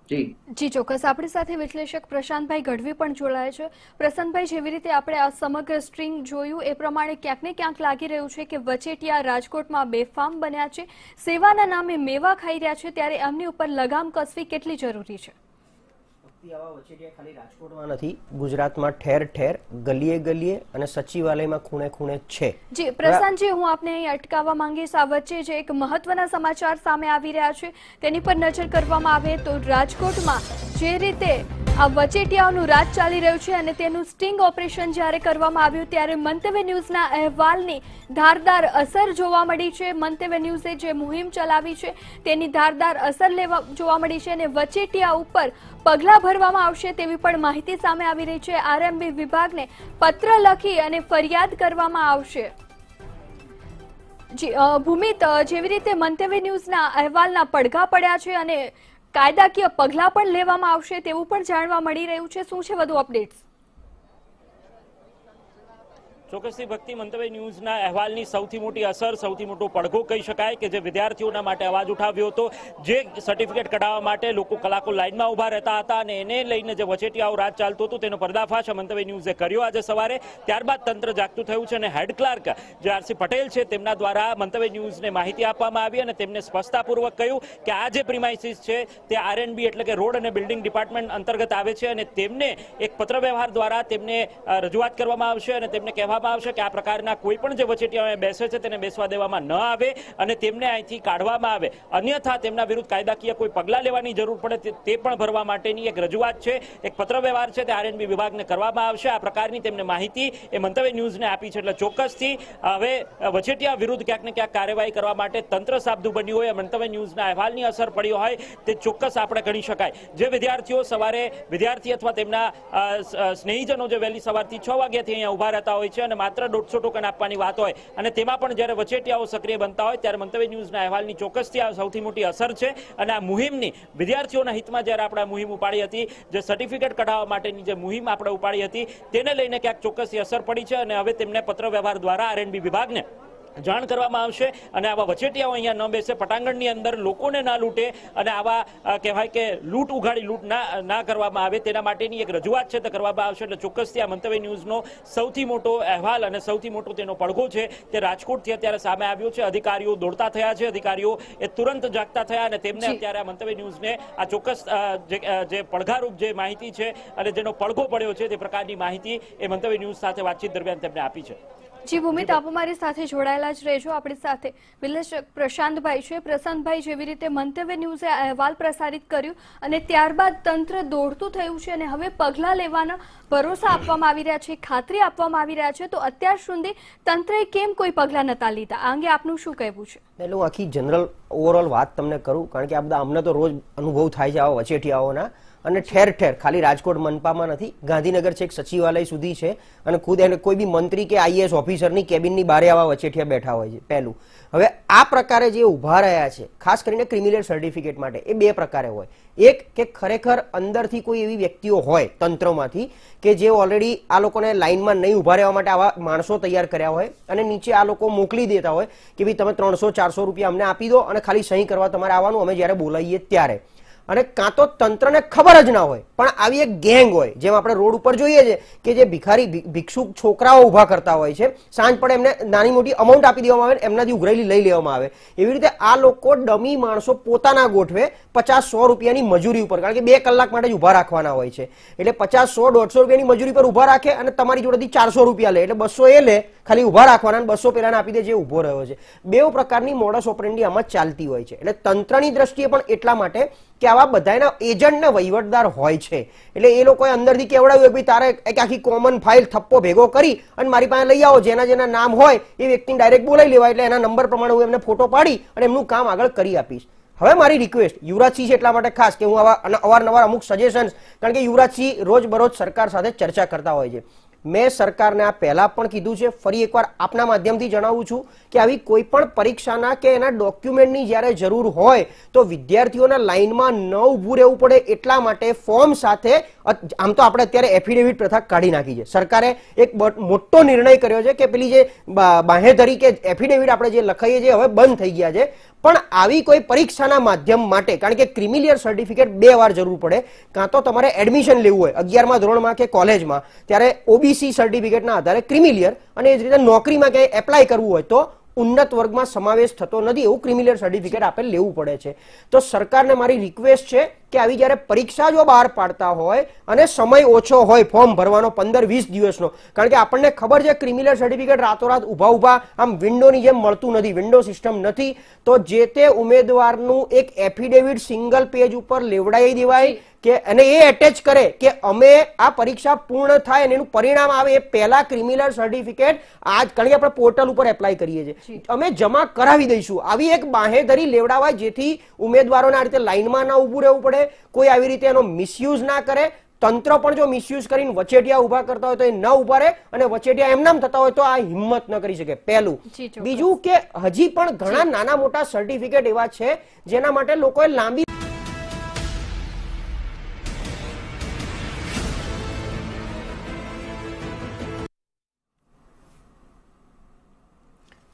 જી. ચોક્કસ. આપણી સાથે વિશ્લેષક પ્રશાંતભાઈ ગઢવી પણ જોડાયા છે. પ્રશાંતભાઈ, જેવી રીતે આપણે આ સમગ્ર સ્ટ્રીંગ જોયું, એ પ્રમાણે ક્યાંક ને ક્યાંક લાગી રહ્યું છે કે વચેટિયા રાજકોટમાં બેફામ બન્યા છે. સેવાના નામે મેવા ખાઈ રહ્યા છે, ત્યારે એમની ઉપર લગામ કસવી કેટલી જરૂરી છે? ગુજરાતમાં ઠેર ઠેર ગલીએ ગલીએ અને સચિવાલયમાં ખૂણે ખૂણે છે. જી, પ્રશાંતજી, હું આપને અહીં અટકાવવા માંગીશ. આ વચ્ચે જે એક મહત્વના સમાચાર સામે આવી રહ્યા છે, તેની પર નજર કરવામાં આવે તો રાજકોટમાં જે રીતે આ વચેટિયાઓનું રાજ ચાલી રહ્યું છે અને તેનું સ્ટિંગ ઓપરેશન જ્યારે કરવામાં આવ્યું ત્યારે મંતવ્ય ન્યૂઝના અહેવાલની ધારદાર અસર જોવા મળી છે. મંતવ્ય ન્યૂઝે જે મુહિમ ચલાવી છે તેની ધારદાર અસર લેવા જોવા મળી છે અને વચેટિયા ઉપર પગલાં ભરવામાં આવશે તેવી પણ માહિતી સામે આવી રહી છે. આરએમબી વિભાગને પત્ર લખી અને ફરિયાદ કરવામાં આવશે. ભૂમિત જેવી રીતે મંતવ્ય ન્યૂઝના અહેવાલના પડઘા પડ્યા છે અને કાયદાકીય પગલાં પણ લેવામાં આવશે તેવું પણ જાણવા મળી રહ્યું છે. શું છે વધુ અપડેટ્સ? ચોક્કસથી ભક્તિ મંતવ્ય ન્યૂઝના અહેવાલની સૌથી મોટી અસર, સૌથી મોટો પડઘો કહી શકાય કે જે વિદ્યાર્થીઓના માટે અવાજ ઉઠાવ્યો હતો, જે સર્ટિફિકેટ કઢાવવા માટે લોકો કલાકો લાઇનમાં ઊભા રહેતા હતા અને એને લઈને જે વચેટિયાઓ રાત ચાલતું હતું તેનો પર્દાફાશ મંતવ્ય ન્યૂઝે કર્યો આજે સવારે. ત્યારબાદ તંત્ર જાગતું થયું છે અને હેડ ક્લાર્ક જે આરસી પટેલ છે તેમના દ્વારા મંતવ્ય ન્યૂઝને માહિતી આપવામાં આવી અને તેમને સ્પષ્ટતાપૂર્વક કહ્યું કે આ જે પ્રિમાઇસીસ છે તે આરએનબી એટલે કે રોડ અને બિલ્ડિંગ ડિપાર્ટમેન્ટ અંતર્ગત આવે છે અને તેમને એક પત્ર વ્યવહાર દ્વારા તેમને રજૂઆત કરવામાં આવશે અને તેમને કહેવામાં આવશે કે આ પ્રકારના કોઈ પણ જે વચેટિયા બેસે છે તેને બેસવા દેવામાં ન આવે અને તેમને અહીંથી કાઢવામાં આવે. અન્યથા તેમના વિરુદ્ધ કાયદાકીય કોઈ પગલાં લેવાની જરૂર પડે તે- પણ ભરવા માટેની એક રજૂઆત છે. એક પત્ર વ્યવહાર છે તે આરએનબી વિભાગને કરવામાં આવશે. આ પ્રકારની તેમને માહિતી એ મંતવ્ય ન્યૂઝને આપી છે એટલે ચોક્કસથી હવે વચેટિયા વિરુદ્ધ ક્યાંક ને ક્યાંક કાર્યવાહી કરવા માટે તંત્ર સાબદું બન્યું હોય, મંતવ્ય ન્યૂઝના અહેવાલની અસર પડી હોય, તે ચોક્કસ આપણે ગણી શકાય. જે વિદ્યાર્થીઓ સવારે વિદ્યાર્થી અથવા તેમના સ્નેહીજનો જે વહેલી સવારથી છ વાગ્યાથી અહીંયા ઊભા રહેતા હોય છે અને માત્ર દોઢસો ટોકન આપવાની વાત હોય. અને તેમાં પણ જ્યારે વચેટિયાઓ સક્રિય બનતા હોય, ત્યારે મંતવ્ય ન્યૂઝના અહેવાલની ચોક્કસથી આ સૌથી મોટી અસર છે. અને આ મુહિમની વિદ્યાર્થીઓના હિતમાં જ્યારે આપણે મુહિમ ઉપાડી હતી, જે સર્ટિફિકેટ કઢાવવા માટેની જે મુહિમ આપણે ઉપાડી હતી, તેને લઈને ક્યાંક ચોક્કસથી અસર પડી છે. અને હવે તેમને પત્ર વ્યવહાર દ્વારા આરએનબી વિભાગને જાણ કરવામાં આવશે અને આવા વચેટિયાઓ અહીંયા ન બેસે. પટાંગણની અંદર લોકોને ના લૂંટે અને આવા કહેવાય કે લૂંટ ઉઘાડી લૂંટ ના ના કરવામાં આવે તેના માટેની એક રજૂઆત છે તે કરવામાં આવશે એટલે ચોક્કસથી આ મંતવ્ય ન્યૂઝનો સૌથી મોટો અહેવાલ અને સૌથી મોટો તેનો પડઘો છે તે રાજકોટથી અત્યારે સામે આવ્યો છે. અધિકારીઓ દોડતા થયા છે. અધિકારીઓ એ તુરંત જાગતા થયા અને તેમને અત્યારે આ મંતવ્ય ન્યૂઝને આ ચોક્કસ જે પડઘારૂપ જે માહિતી છે અને જેનો પડઘો પડ્યો છે તે પ્રકારની માહિતી એ મંતવ્ય ન્યૂઝ સાથે વાતચીત દરમિયાન તેમને આપી છે. જી ભૂમિત આપ અમારી સાથે જોડાયેલા જ રહેજો. આપણી સાથે વિલેશક પ્રશાંતભાઈ છે. પ્રશાંતભાઈ જેવી રીતે મંતવ્ય ન્યૂઝે અહેવાલ પ્રસારિત કર્યું અને ત્યારબાદ તંત્ર દોડતું થયું છે અને હવે પગલાં લેવાના ભરોસા આપવામાં આવી રહ્યા છે ખાતરી આપવામાં આવી રહ્યા છે. તો અત્યાર સુધી તંત્રએ કેમ કોઈ પગલાં નતા લીધા? આ અંગે આપનું શું કહેવું છે? પહેલું આખી જનરલ ઓવરઓલ વાત તમને કરું કારણ કે આ બધા અમને તો રોજ અનુભવ થાય છે આવા વચેટિયાઓના. અને ઠેર ઠેર, ખાલી રાજકોટ મનપામાં નથી, ગાંધીનગર છેક સચિવાલય સુધી છે અને ખુદ એને કોઈ બી મંત્રી કે આઈએએસ ઓફિસરની કેબિનની બારે આવા વચેઠિયા બેઠા હોય છે, પહેલું. હવે આ પ્રકારે જે ઊભા રહ્યા છે, ખાસ કરીને ક્રિમિનલ સર્ટિફિકેટ માટે, એ બે પ્રકારે હોય. એક કે ખરેખર અંદરથી કોઈ એવી વ્યક્તિઓ હોય તંત્રમાંથી કે જે ઓલરેડી આ લોકોને લાઇનમાં નહીં ઊભા રહેવા માટે આવા માણસો તૈયાર કર્યા હોય અને નીચે આ લોકો મોકલી દેતા હોય કે ભાઈ તમે ત્રણસો ચારસો રૂપિયા અમને આપી દો અને ખાલી સહી કરવા તમારે આવવાનું, અમે જ્યારે બોલાવીએ ત્યારે. અને કાં તો તંત્રને ખબર જ ના હોય. પણ આવી એક ગેંગ હોય, જેમ આપણે રોડ ઉપર જોઈએ છે, કે જે ભિખારી ભિક્ષુક છોકરાઓ ઊભા કરતા હોય છે સાંજ પડે એમને નાની મોટી અમાઉન્ટ આપી દેવામાં આવે એમનાથી ઉઘરાયેલી લઈ લેવામાં આવે. એવી રીતે આ લોકો ડમી માણસો પોતાના ગોઠવે પચાસ સો રૂપિયાની મજૂરી ઉપર, કારણ કે બે કલાક માટે જ ઊભા રાખવાના હોય છે. એટલે પચાસ સો દોઢસો રૂપિયાની મજૂરી પર ઊભા રાખે અને તમારી જોડેથી ચારસો રૂપિયા લે. એટલે બસો એ લે, ખાલી ઊભા રાખવાના બસો પેલાને આપી દે જે ઊભો રહ્યો છે. બે પ્રકારની મોડસ ઓપરેન્ડી આમાં ચાલતી હોય છે. એટલે તંત્રની દ્રષ્ટિએ પણ એટલા માટે કે આવા બધાના એજન્ટના વહીવટદાર હોય છે. એટલે એ લોકોએ અંદરથી કેવડાવ્યું ભાઈ તારે એક આખી કોમન ફાઇલ થપ્પો ભેગો કરી અને મારી પાસે લઈ આવો, જેના જેના નામ હોય એ વ્યક્તિને ડાયરેક્ટ બોલાવી લેવાય એટલે એના નંબર પ્રમાણે હું એમને ફોટો પાડી અને એમનું કામ આગળ કરી આપીશ. હવે મારી રિક્વેસ્ટ યુવરાજસિંહ છે એટલા માટે ખાસ કે હું આવા અવારનવાર અમુક સજેશન્સ કારણ કે યુવરાજસિંહ રોજ બરોજ સરકાર સાથે ચર્ચા કરતા હોય છે. મેં સરકારને આ પહેલા પણ કીધું છે. ફરી એકવાર આપના માધ્યમથી જણાવું છું કે આવી કોઈ પણ પરીક્ષાના કે એના ડોક્યુમેન્ટની જ્યારે જરૂર હોય તો વિદ્યાર્થીઓના લાઇનમાં ન ઊભું રહેવું પડે એટલા માટે ફોર્મ સાથે આમ તો આપણે અત્યારે એફિડેવિટ પ્રથા કાઢી નાખી છે. સરકારે એક મોટો નિર્ણય કર્યો છે કે પેલી જે બાંહેધરી કે એફિડેવિટ આપણે જે લખાઈએ છીએ, હવે બંધ થઈ ગયા છે. પણ આવી કોઈ પરીક્ષાના માધ્યમ માટે, કારણ કે ક્રિમિલિયર સર્ટિફિકેટ બે વાર જરૂર પડે, કાં તો તમારે એડમિશન લેવું હોય, અગિયારમાં ધોરણમાં કે કોલેજમાં, ત્યારે ઓબીસી સર્ટિફિકેટના આધારે ક્રિમિલિયર અને એ જ રીતે નોકરીમાં ક્યાંય એપ્લાય કરવું હોય તો ઉન્નત વર્ગમાં સમાવેશ થતો નથી, એવું ક્રિમિલિયર સર્ટિફિકેટ આપણે લેવું પડે છે. તો સરકારને મારી રિક્વેસ્ટ છે કે આવી જ્યારે પરીક્ષા જો બહાર પાડતા હોય અને સમય ઓછો હોય ફોર્મ ભરવાનો પંદર વીસ દિવસનો કારણ કે આપણને ખબર છે ક્રિમિનલ સર્ટિફિકેટ રાતોરાત ઊભા ઊભા આમ વિન્ડોની જેમ મળતું નથી વિન્ડો સિસ્ટમ નથી. તો જે તે ઉમેદવારનું એક એફિડેવિટ સિંગલ પેજ ઉપર લેવડાવી દેવાય કે અને એ એટેચ કરે કે અમે આ પરીક્ષા પૂર્ણ થાય અને એનું પરિણામ આવે એ પહેલા ક્રિમિનલ સર્ટિફિકેટ આજ કારણ કે આપણે પોર્ટલ ઉપર એપ્લાય કરીએ છીએ. અમે જમા કરાવી દઈશું. આવી એક બાહેધરી લેવડાવાય જેથી ઉમેદવારોને આ રીતે લાઇનમાં ના ઊભું રહેવું પડે કોઈ આવી રીતે એનો મિસયુઝ ના કરે તંત્ર પણ જો મિસયુઝ કરીને વચેટિયા ઊભા કરતા હોય તો એ ન ઊભા રહે અને વચેટિયા એમનામ થતા હોય તો આ હિંમત ન કરી શકે. પહેલું. બીજું કે હજી પણ ઘણા નાના મોટા સર્ટિફિકેટ એવા છે જેના માટે લોકોએ લાંબી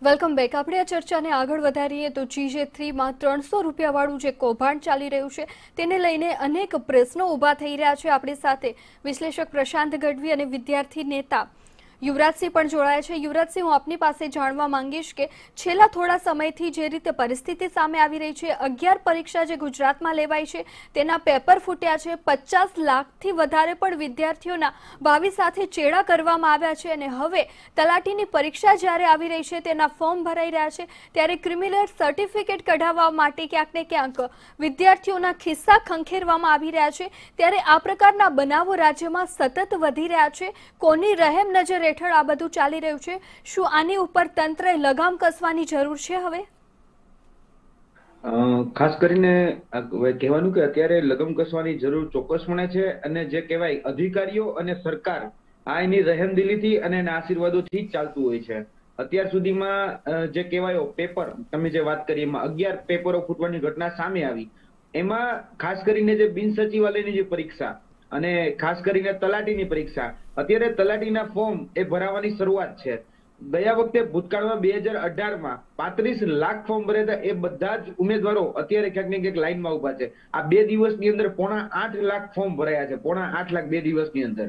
વેલકમ બેક. આપણે આ ચર્ચાને આગળ વધારીએ તો જીજે થ્રીમાં ત્રણસો રૂપિયાવાળું જે કૌભાંડ ચાલી રહ્યું છે, તેને લઈને અનેક પ્રશ્નો ઊભા થઈ રહ્યા છે આપણી સાથે. વિશ્લેષક પ્રશાંત ગઢવી અને વિદ્યાર્થી નેતા યુવરાજસિંહ પણ જોડાયા છે. યુવરાજસિંહ, હું આપની પાસે જાણવા માંગીશ કે છેલ્લા થોડા સમયથી જે રીતે પરિસ્થિતિ સામે આવી રહી છે, અગિયાર પરીક્ષા જે ગુજરાતમાં લેવાય છે, તેના પેપર ફૂટ્યા છે. પચાસ લાખથી વધારે પણ વિદ્યાર્થીઓના ભાવિ સાથે ચેડા કરવામાં આવ્યા છે અને હવે તલાટીની પરીક્ષા જ્યારે આવી રહી છે, તેના ફોર્મ ભરાઈ રહ્યા છે, ત્યારે ક્રિમિનલ સર્ટિફિકેટ કઢાવવા માટે ક્યાંક ને ક્યાંક વિદ્યાર્થીઓના ખિસ્સા ખંખેરવામાં આવી રહ્યા છે. ત્યારે આ પ્રકારના બનાવો રાજ્યમાં સતત વધી રહ્યા છે. કોની રહેમ નજર હેઠળ આ બધું ચાલી રહ્યું છે. શું આની ઉપર તંત્રએ લગામ કસવાની જરૂર છે હવે? ખાસ કરીને કહેવાનું કે અત્યારે લગમ કસવાની જરૂર ચોક્કસપણે છે અને જે કહેવાય અધિકારીઓ અને સરકાર આ એની રહેમદિલીથી અને એના આશીર્વાદોથી જ ચાલતું હોય છે. અત્યાર સુધીમાં જે કહેવાયો પેપર, તમે જે વાત કરી, એમાં અગિયાર પેપરો ફૂટવાની ઘટના સામે આવી. એમાં ખાસ કરીને જે બિન સચિવાલયની જે પરીક્ષા અને ખાસ કરીને તલાટીની પરીક્ષા. અત્યારે તલાટીના ફોર્મ એ ભરાવાની શરૂઆત છે. ગયા વખતે ભૂતકાળમાં બે હજાર અઢારમાં પાંત્રીસ લાખ ફોર્મ ભર્યા એ બધા જ ઉમેદવારો અત્યારે ક્યાંક ને ક્યાંક લાઈનમાં ઊભા છે. આ બે દિવસની અંદર પોણા આઠ લાખ ફોર્મ ભરાયા છે. પોણા આઠ લાખ બે દિવસની અંદર.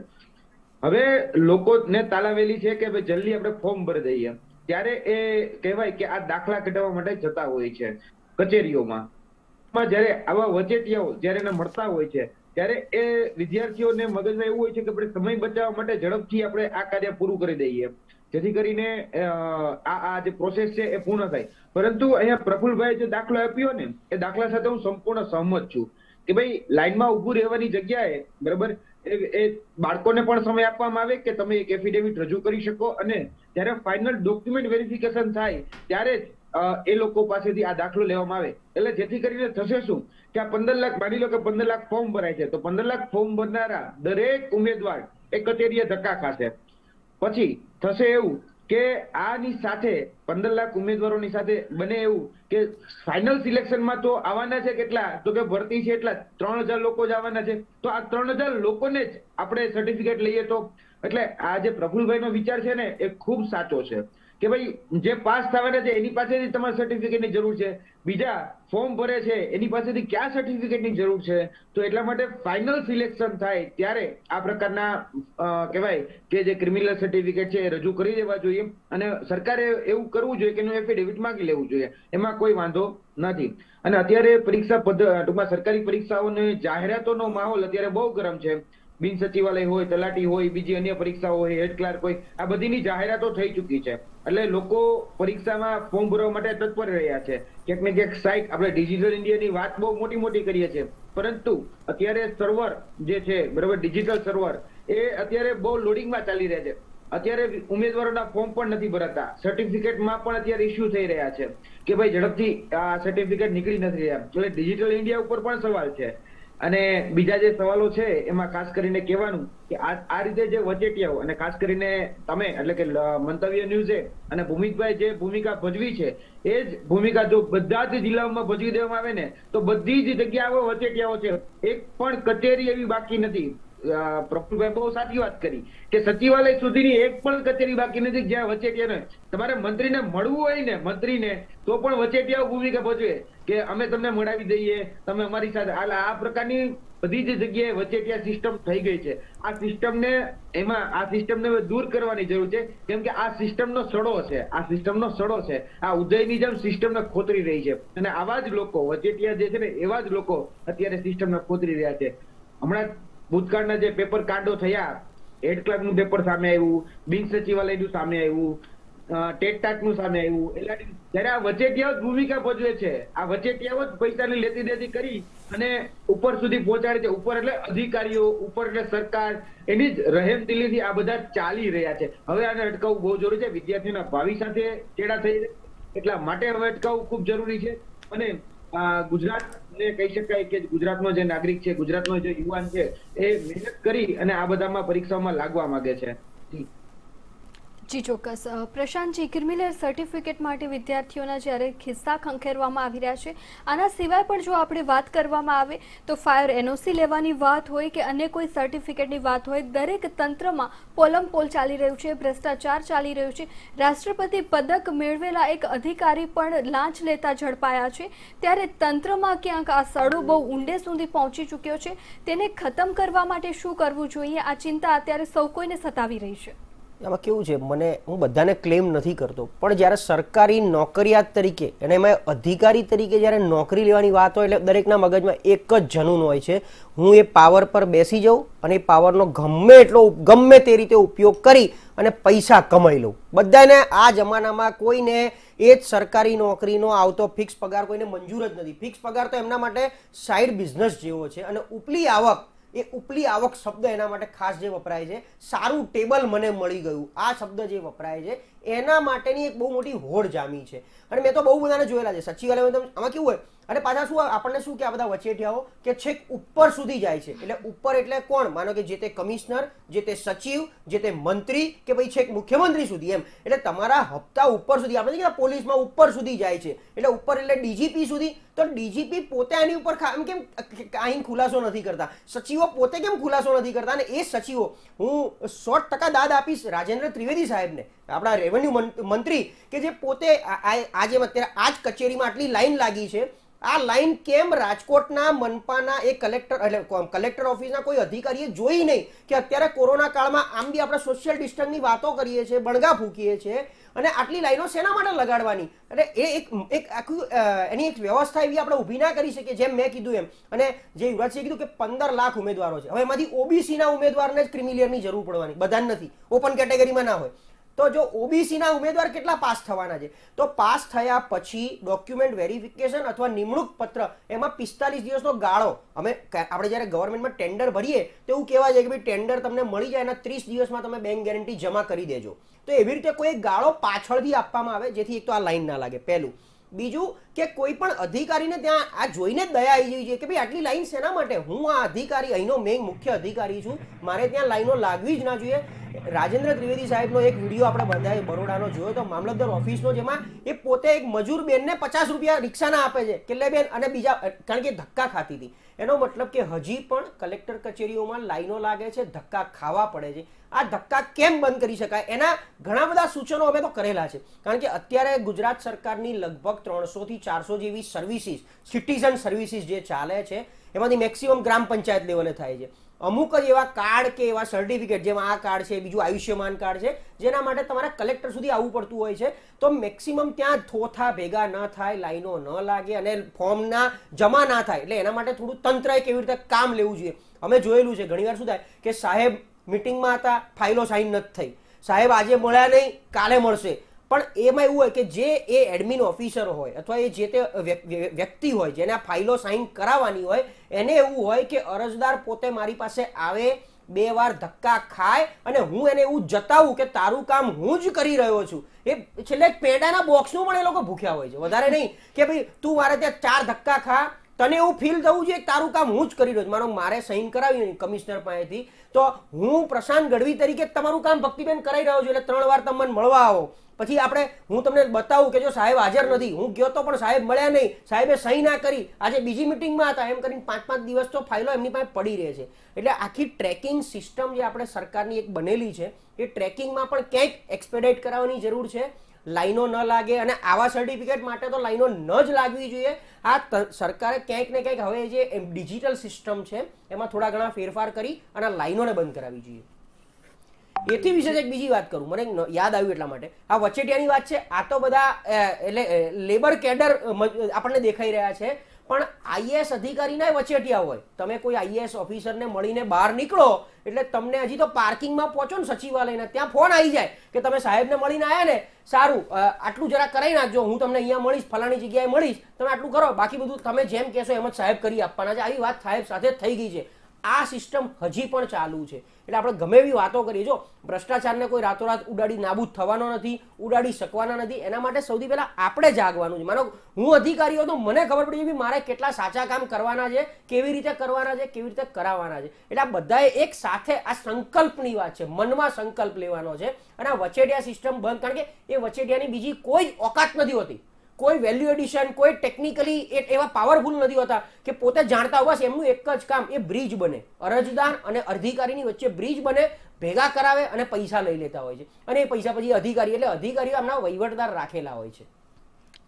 હવે લોકોને તાલાવેલી છે કે ભાઈ જલ્દી આપણે ફોર્મ ભરી દઈએ. ત્યારે એ કહેવાય કે આ દાખલા કઢાવવા માટે જતા હોય છે કચેરીઓમાં. જ્યારે આવા વચેટિયાઓ જયારે એને મળતા હોય છે ત્યારે એ વિદ્યાર્થીઓને મગજમાં એવું હોય છે કે આપણે સમય બચાવવા માટે ઝડપથી આપણે આ કાર્ય પૂરું કરી દઈએ. જેથી કરીને આ આ જે પ્રોસેસ છે એ પૂર્ણ થાય. પરંતુ અહીંયા પ્રફુલભાઈ જે દાખલો આપ્યો ને, એ દાખલા સાથે હું સંપૂર્ણ સહમત છું. કે ભાઈ, લાઈનમાં ઊભું રહેવાની જગ્યાએ, બરાબર, એ બાળકોને પણ સમય આપવામાં આવે કે તમે એક એફિડેવિટ રજૂ કરી શકો અને જ્યારે ફાઇનલ ડોક્યુમેન્ટ વેરિફિકેશન થાય, ત્યારે જ એ લોકો પાસેથી આ દાખલો લેવામાં આવે. એટલે જેથી કરીને થશે શું? કે આ પંદર લાખ, માની લો કે પંદર લાખ ફોર્મ ભરાય છે, તો પંદર લાખ ફોર્મ ભરનારા દરેક ઉમેદવાર એ કચેરીએ ધક્કા ખાશે. પછી થશે એવું કે આની સાથે, પંદર લાખ ઉમેદવારોની સાથે બને એવું કે ફાઇનલ સિલેક્શનમાં તો આવવાના છે કેટલા? તો કે ભરતી છે એટલા ત્રણ હજાર લોકો જ આવવાના છે. તો આ ત્રણ હજાર લોકોને જ આપણે સર્ટિફિકેટ લઈએ તો. એટલે આ જે પ્રફુલભાઈનો વિચાર છે ને, એ ખૂબ સાચો છે. કે ભાઈ, જે પાસ થવાના છે, એની પાસેથી તમારે સર્ટિફિકેટની જરૂર છે. બીજા ફોર્મ ભરે છે, એની પાસેથી કયા સર્ટિફિકેટની જરૂર છે? તો એટલા માટે ફાઇનલ સિલેક્શન થાય ત્યારે આ પ્રકારના કહેવાય કે જે ક્રિમિનલ સર્ટિફિકેટ છે એ રજૂ કરી દેવા જોઈએ અને સરકારે એવું કરવું જોઈએ કે એનું એફિડેવિટ માંગી લેવું જોઈએ. એમાં કોઈ વાંધો નથી. અને અત્યારે પરીક્ષા ટૂંકમાં સરકારી પરીક્ષાઓની જાહેરાતોનો માહોલ અત્યારે બહુ ગરમ છે. બિન સચિવાલય હોય, તલાટી હોય, બીજી અન્ય પરીક્ષાઓ હોય, હેડ ક્લાર્ક હોય, આ બધીની જાહેરાતો થઈ ચૂકી છે. એટલે લોકો પરીક્ષામાં ફોર્મ ભરવા માટે તત્પર રહ્યા છે. ક્યાંક ને ક્યાંક સાઇટ આપણે ડિજિટલ ઇન્ડિયાની વાત બહુ મોટી મોટી કરીએ છીએ. પરંતુ અત્યારે સર્વર જે છે, બરાબર, ડિજિટલ સર્વર, એ અત્યારે બહુ લોડિંગમાં ચાલી રહ્યા છે. અત્યારે ઉમેદવારોના ફોર્મ પણ નથી ભરાતા. સર્ટિફિકેટમાં પણ અત્યારે ઇસ્યુ થઈ રહ્યા છે. કે ભાઈ ઝડપથી આ સર્ટિફિકેટ નીકળી નથી રહ્યા. એટલે ડિજિટલ ઇન્ડિયા ઉપર પણ સવાલ છે. અને બીજા જે સવાલો છે, એમાં ખાસ કરીને કહેવાનું કે આ રીતે જે વચેટિયાઓ અને ખાસ કરીને તમે, એટલે કે મંતવ્ય ન્યૂઝે અને ભૂમિકભાઈ જે ભૂમિકા ભજવી છે, એ જ ભૂમિકા જો બધા જ જિલ્લાઓમાં ભજવી દેવામાં આવે ને, તો બધી જ જગ્યાઓ વચેટિયાઓ છે. એક પણ કચેરી એવી બાકી નથી. પ્રફુલભાઈ બહુ સાચી વાત કરી કે સચિવાલય સુધીની એક પણ કચેરી બાકી નથી જ્યાં વચેટિયાને તમારે મંત્રીને મળવું હોય ને મંત્રીને, તો પણ વચેટિયાઓ ભૂમિકા ભજવે કે અમે તમને મળાવી દઈએ, તમે અમારી સાથે આ પ્રકારની બધી જ જગ્યાએ વચેટિયા સિસ્ટમ થઈ ગઈ છે. આ સિસ્ટમને એમાં આ સિસ્ટમને દૂર કરવાની જરૂર છે. કેમ કે આ સિસ્ટમનો સડો છે. આ સિસ્ટમનો સડો છે. આ ઉદયની જેમ સિસ્ટમને ખોતરી રહી છે. અને આવા જ લોકો વચેટિયા જે છે ને એવા જ લોકો અત્યારે સિસ્ટમને ખોતરી રહ્યા છે. હમણાં ભૂતકાળના જે પેપર કાંડો થયા, હેડ ક્લાર્કનું પેપર સામે આવ્યું, બિન સચિવાલયનું સામે આવ્યું ટેટટાટનું સામે આવ્યું એટલે જ્યારે આ વચેટિયાઓ ભૂમિકા ભજવે છે, આ વચેટિયાઓ જ પૈસાની લેતી દેતી કરી અને ઉપર સુધી પહોંચાડે છે, ઉપર એટલે અધિકારીઓ, ઉપર એટલે સરકાર, એની જ રહેમ દિલીથી આ બધા ચાલી રહ્યા છે. હવે આને અટકાવવું બહુ જરૂરી છે, વિદ્યાર્થીઓના ભાવિ સાથે ચેડા થઈ એટલા માટે હવે અટકાવવું ખૂબ જરૂરી છે. અને આ ગુજરાતને કહી શકાય કે ગુજરાતનો જે નાગરિક છે, ગુજરાતનો જે યુવાન છે, એ મહેનત કરી અને આ બધામાં પરીક્ષાઓમાં લાગવા માંગે છે. જી. ચોક્કસ. પ્રશાંતજી ક્રિમિનલ સર્ટિફિકેટ માટે વિદ્યાર્થીઓના જ્યારે ખિસ્સા ખંખેરવામાં આવી રહ્યા છે, આના સિવાય પણ જો આપણે વાત કરવામાં આવે, તો ફાયર એનઓસી લેવાની વાત હોય કે અન્ય કોઈ સર્ટિફિકેટની વાત હોય, દરેક તંત્રમાં પોલમ પોલ ચાલી રહ્યું છે, ભ્રષ્ટાચાર ચાલી રહ્યું છે. રાષ્ટ્રપતિ પદક મેળવેલા એક અધિકારી પણ લાંચ લેતા ઝડપાયા છે. ત્યારે તંત્રમાં ક્યાંક આ સડો બહુ ઊંડે સુધી પહોંચી ચૂક્યો છે. તેને ખતમ કરવા માટે શું કરવું જોઈએ, આ ચિંતા અત્યારે સૌ કોઈને સતાવી રહી છે. આમાં કેવું છે? મને, હું બધાને ક્લેમ નથી કરતો. પણ જ્યારે સરકારી નોકરિયાત તરીકે, અને એમાં અધિકારી તરીકે જ્યારે નોકરી લેવાની વાત હોય એટલે દરેકના મગજમાં એક જ જનૂન હોય છે, હું એ પાવર પર બેસી જાઉં અને એ પાવરનો ગમે એટલો ગમે તે રીતે ઉપયોગ કરી અને પૈસા કમાઈ લઉં. બધાને આ જમાનામાં કોઈને એ જ સરકારી નોકરીનો આવતો ફિક્સ પગાર કોઈને મંજૂર જ નથી. ફિક્સ પગાર તો એમના માટે સાઈડ બિઝનેસ જેવો છે. અને ઉપલી આવક એ ઉપલી આવક શબ્દ એના માટે ખાસ જે વપરાય છે, સારું ટેબલ મને મળી ગયું. આ શબ્દ જે વપરાય છે એના માટેની એક બહુ મોટી હોડ જામી છે. અને મેં તો બહુ બધાને જોયેલા છે. સચિવાલયમાં આમાં કેવું હોય? અને પાછા શું આપણને શું કે આ બધા વચેટિયાઓ? કે છેક ઉપર સુધી જાય છે. એટલે ઉપર એટલે કોણ? માનો કે જે તે કમિશનર, જે તે સચિવ, જે તે મંત્રી કે ભાઈ છેક મુખ્યમંત્રી સુધી એમ. એટલે તમારા હપ્તા ઉપર સુધી આપણે કે પોલીસમાં ઉપર સુધી જાય છે. એટલે ઉપર એટલે ડીજીપી સુધી. તો ડીજીપી પોતે આની ઉપર આમ કેમ અહીં ખુલાસો નથી કરતા? સચિવો પોતે કેમ ખુલાસો નથી કરતા? અને એ સચિવો હું સો ટકા દાદ આપીશ રાજેન્દ્ર ત્રિવેદી સાહેબને. આપણા રેવન્યુ મંત્રી કે જે પોતે આજે અત્યારે આ જ કચેરીમાં આટલી લાઈન લાગી છે. આ લાઈન કેમ રાજકોટના મનપાના એ કલેક્ટર એટલે કલેક્ટર ઓફિસના કોઈ અધિકારીએ જોઈ નહીં કે અત્યારે કોરોના કાળમાં આમ બી આપણે સોશિયલ ડિસ્ટન્સની વાતો કરીએ છીએ, બણગા ફૂકીએ છીએ અને આટલી લાઈનો શેના માટે લગાડવાની? એટલે એ એક એક આખું એની એક વ્યવસ્થા એવી આપણે ઊભી ના કરી શકીએ જેમ મેં કીધું એમ. અને જે યુવરાજસિંહે કીધું કે પંદર લાખ ઉમેદવારો છે. હવે એમાંથી ઓબીસીના ઉમેદવારને જ ક્રિમિલિયરની જરૂર પડવાની. બધાને નથી. ઓપન કેટેગરીમાં ના હોય. તો જો ઓબીસી ના ઉમેદવાર કેટલા પાસ થવાના છે? તો પાસ થયા પછી ડોક્યુમેન્ટ વેરિફિકેશન અથવા નિમણૂક પત્ર, એમાં પિસ્તાલીસ દિવસનો ગાળો. અમે આપણે જ્યારે ગવર્મેન્ટમાં ટેન્ડર ભરીએ, તો એવું કહેવાય છે કે ભાઈ ટેન્ડર તમને મળી જાય એના ત્રીસ દિવસમાં તમે બેંક ગેરંટી જમા કરી દેજો. તો એવી રીતે કોઈ ગાળો પાછળથી આપવામાં આવે, જેથી એક તો આ લાઈન ના લાગે. પહેલું. બીજું કે કોઈ પણ અધિકારીને ત્યાં આ જોઈને દયા આવી જવી જોઈએ કે ભાઈ આટલી લાઈન શેના માટે? હું આ અધિકારી, અહીંનો મેઇન મુખ્ય અધિકારી છું. મારે ત્યાં લાઈનો લાગવી જ ના જોઈએ. રાજેન્દ્ર ત્રિવેદી સાહેબનો એક વીડિયો આપણે બધાએ બરોડાનો જોયો તો મામલતદાર ઓફિસનો, જેમાં એ પોતે એક મજૂર બેનને પચાસ રૂપિયા રિક્ષાના આપે છે, કેટલે બેન? અને બીજા, કારણ કે ધક્કા ખાતી હતી. એનો મતલબ કે હજી પણ કલેક્ટર કચેરીઓમાં લાઈનો લાગે છે, ધક્કા ખાવા પડે છે. આ ધક્કા કેમ બંધ કરી શકાય? એના ઘણા બધા સૂચનો અમે તો કરેલા છે. કારણ કે અત્યારે ગુજરાત સરકારની લગભગ ત્રણસો થી ચારસો જેવી સર્વિસીસ સિટીઝન સર્વિસીસ જે ચાલે છે, એમાંથી મેક્સિમમ ગ્રામ પંચાયત લેવલે થાય છે. અમુક જ એવા કાર્ડ કે એવા સર્ટિફિકેટ જેમાં આ કાર્ડ છે, બીજું આયુષ્યમાન કાર્ડ છે, જેના માટે તમારે કલેક્ટર સુધી આવવું પડતું હોય છે. તો મેક્સિમમ ત્યાં થોથા ભેગા ન થાય, લાઈનો ન લાગે અને ફોર્મના જમા ના થાય. એટલે એના માટે થોડું તંત્રએ કેવી રીતે કામ લેવું જોઈએ? અમે જોયેલું છે ઘણીવાર શું થાય કે સાહેબ મિટિંગમાં હતા ફાઇલો સાઇન નથી થઈ. સાહેબ આજે મળ્યા નહીં, કાલે મળશે. પણ એમાં એવું હોય કે જે એ એડમિન ઓફિસર હોય અથવા એ જે તે વ્યક્તિ હોય, જેને આ ફાઇલો સાઇન કરાવવાની હોય, એને એવું હોય કે અરજદાર પોતે મારી પાસે આવે, બે વાર ધક્કા ખાય અને હું એને એવું જતાવું કે તારું કામ હું જ કરી રહ્યો છું. એ છેલ્લે પેડાના બોક્સનું પણ એ લોકો ભૂખ્યા હોય છે. વધારે નહીં કે ભાઈ, તું મારે ત્યાં ચાર ધક્કા ખા, તને એવું ફીલ થવું જોઈએ તારું કામ હું જ કરી રહ્યો છું. મારો મારે સહીન કરાવી કમિશનર પાસેથી. તો હું પ્રશાંત ગઢવી તરીકે તમારું કામ ભક્તિબેન કરાવી રહ્યો છું. એટલે ત્રણ વાર તમને મળવા આવો. પછી આપણે હું તમને બતાવું કે જો સાહેબ હાજર નથી, હું ગયો તો પણ સાહેબ મળ્યા નહીં, સાહેબે સહી ના કરી. આજે બીજી મિટિંગમાં હતા, એમ કરીને પાંચ પાંચ દિવસ તો ફાઇલો એમની પાસે પડી રહે છે. એટલે આખી ટ્રેકિંગ સિસ્ટમ જે આપણે સરકારની એક બનેલી છે, એ ટ્રેકિંગમાં પણ ક્યાંક એક્સપેડાઇટ કરાવવાની જરૂર છે. લાઈનો ન લાગે અને આવા સર્ટિફિકેટ માટે તો લાઈનો ન જ લાગવી જોઈએ. આ સરકારે ક્યાંક ને ક્યાંક હવે જે ડિજિટલ સિસ્ટમ છે, એમાં થોડા ઘણા ફેરફાર કરી અને લાઈનોને બંધ કરાવી જોઈએ. એથી વિશેષ એક બીજી વાત કરું, મને યાદ આવ્યું એટલા માટે. આ વચેટિયાની વાત છે, આ તો બધા એટલે લેબર કેડર આપણને દેખાઈ રહ્યા છે, પણ આઈએએસ અધિકારીના વચેટિયા હોય. તમે કોઈ આઈએએસ ઓફિસરને મળીને બહાર નીકળો, એટલે તમને હજી તો પાર્કિંગમાં પહોંચો ને સચિવાલયના, ત્યાં ફોન આવી જાય કે તમે સાહેબને મળીને આવ્યા ને, સારું આટલું જરા કરાવી નાખજો, હું તમને અહીંયા મળીશ, ફલાણી જગ્યાએ મળીશ, તમે આટલું કરો, બાકી બધું તમે જેમ કહેશો એમ જ સાહેબ કરી આપવાના છે. આવી વાત સાહેબ સાથે થઈ ગઈ છે. આ સિસ્ટમ હજી પણ ચાલુ છે. એટલે આપણે ગમે એવી વાતો કરીએ, જો ભ્રષ્ટાચારને કોઈ રાતોરાત ઉડાડી નાબૂદ થવાનો નથી, ઉડાડી શકવાના નથી, એના માટે સૌથી પહેલાં આપણે જાગવાનું છે. માનો હું અધિકારી હતો, મને ખબર પડી કે મારે કેટલા સાચા કામ કરવાના છે, કેવી રીતે કરવાના છે, કેવી રીતે કરાવવાના છે. એટલે આ બધાએ એક સાથે આ સંકલ્પની વાત છે, મનમાં સંકલ્પ લેવાનો છે. અને આ વચેડિયા સિસ્ટમ બંધ, કારણ કે એ વચેડિયાની બીજી કોઈ ઓકાત નથી હોતી. કોઈ વેલ્યુ એડિશન કોઈ ટેકનિકલી એવા પાવરફુલ નથી હોતા કે પોતે જાણતા હોવા એમનું એક જ કામ, એ બ્રિજ બને. અરજદાર અને અધિકારીની વચ્ચે બ્રિજ બને, ભેગા કરાવે અને પૈસા લઈ લેતા હોય છે. અને એ પૈસા પછી અધિકારી એટલે અધિકારીઓ એમના વહીવટદાર રાખેલા હોય છે.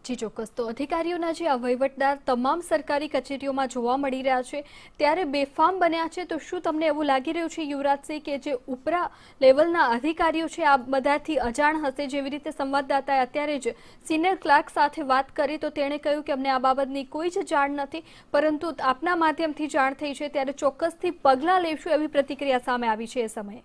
જી, ચોક્કસ. તો અધિકારીઓના જે આ વહીવટદાર તમામ સરકારી કચેરીઓમાં જોવા મળી રહ્યા છે, ત્યારે બેફામ બન્યા છે, તો શું તમને એવું લાગી રહ્યું છે, યુવરાજસિંહ, કે જે ઉપરા લેવલના અધિકારીઓ છે, આ બધાથી અજાણ હશે જેવી રીતે સંવાદદાતાએ અત્યારે જ સિનિયર ક્લાર્ક સાથે વાત કરી, તો તેણે કહ્યું કે અમને આ બાબતની કોઈ જ જાણ નથી, પરંતુ આપના માધ્યમથી જાણ થઈ છે, ત્યારે ચોક્કસથી પગલાં લેશું એવી પ્રતિક્રિયા સામે આવી છે એ સમયે.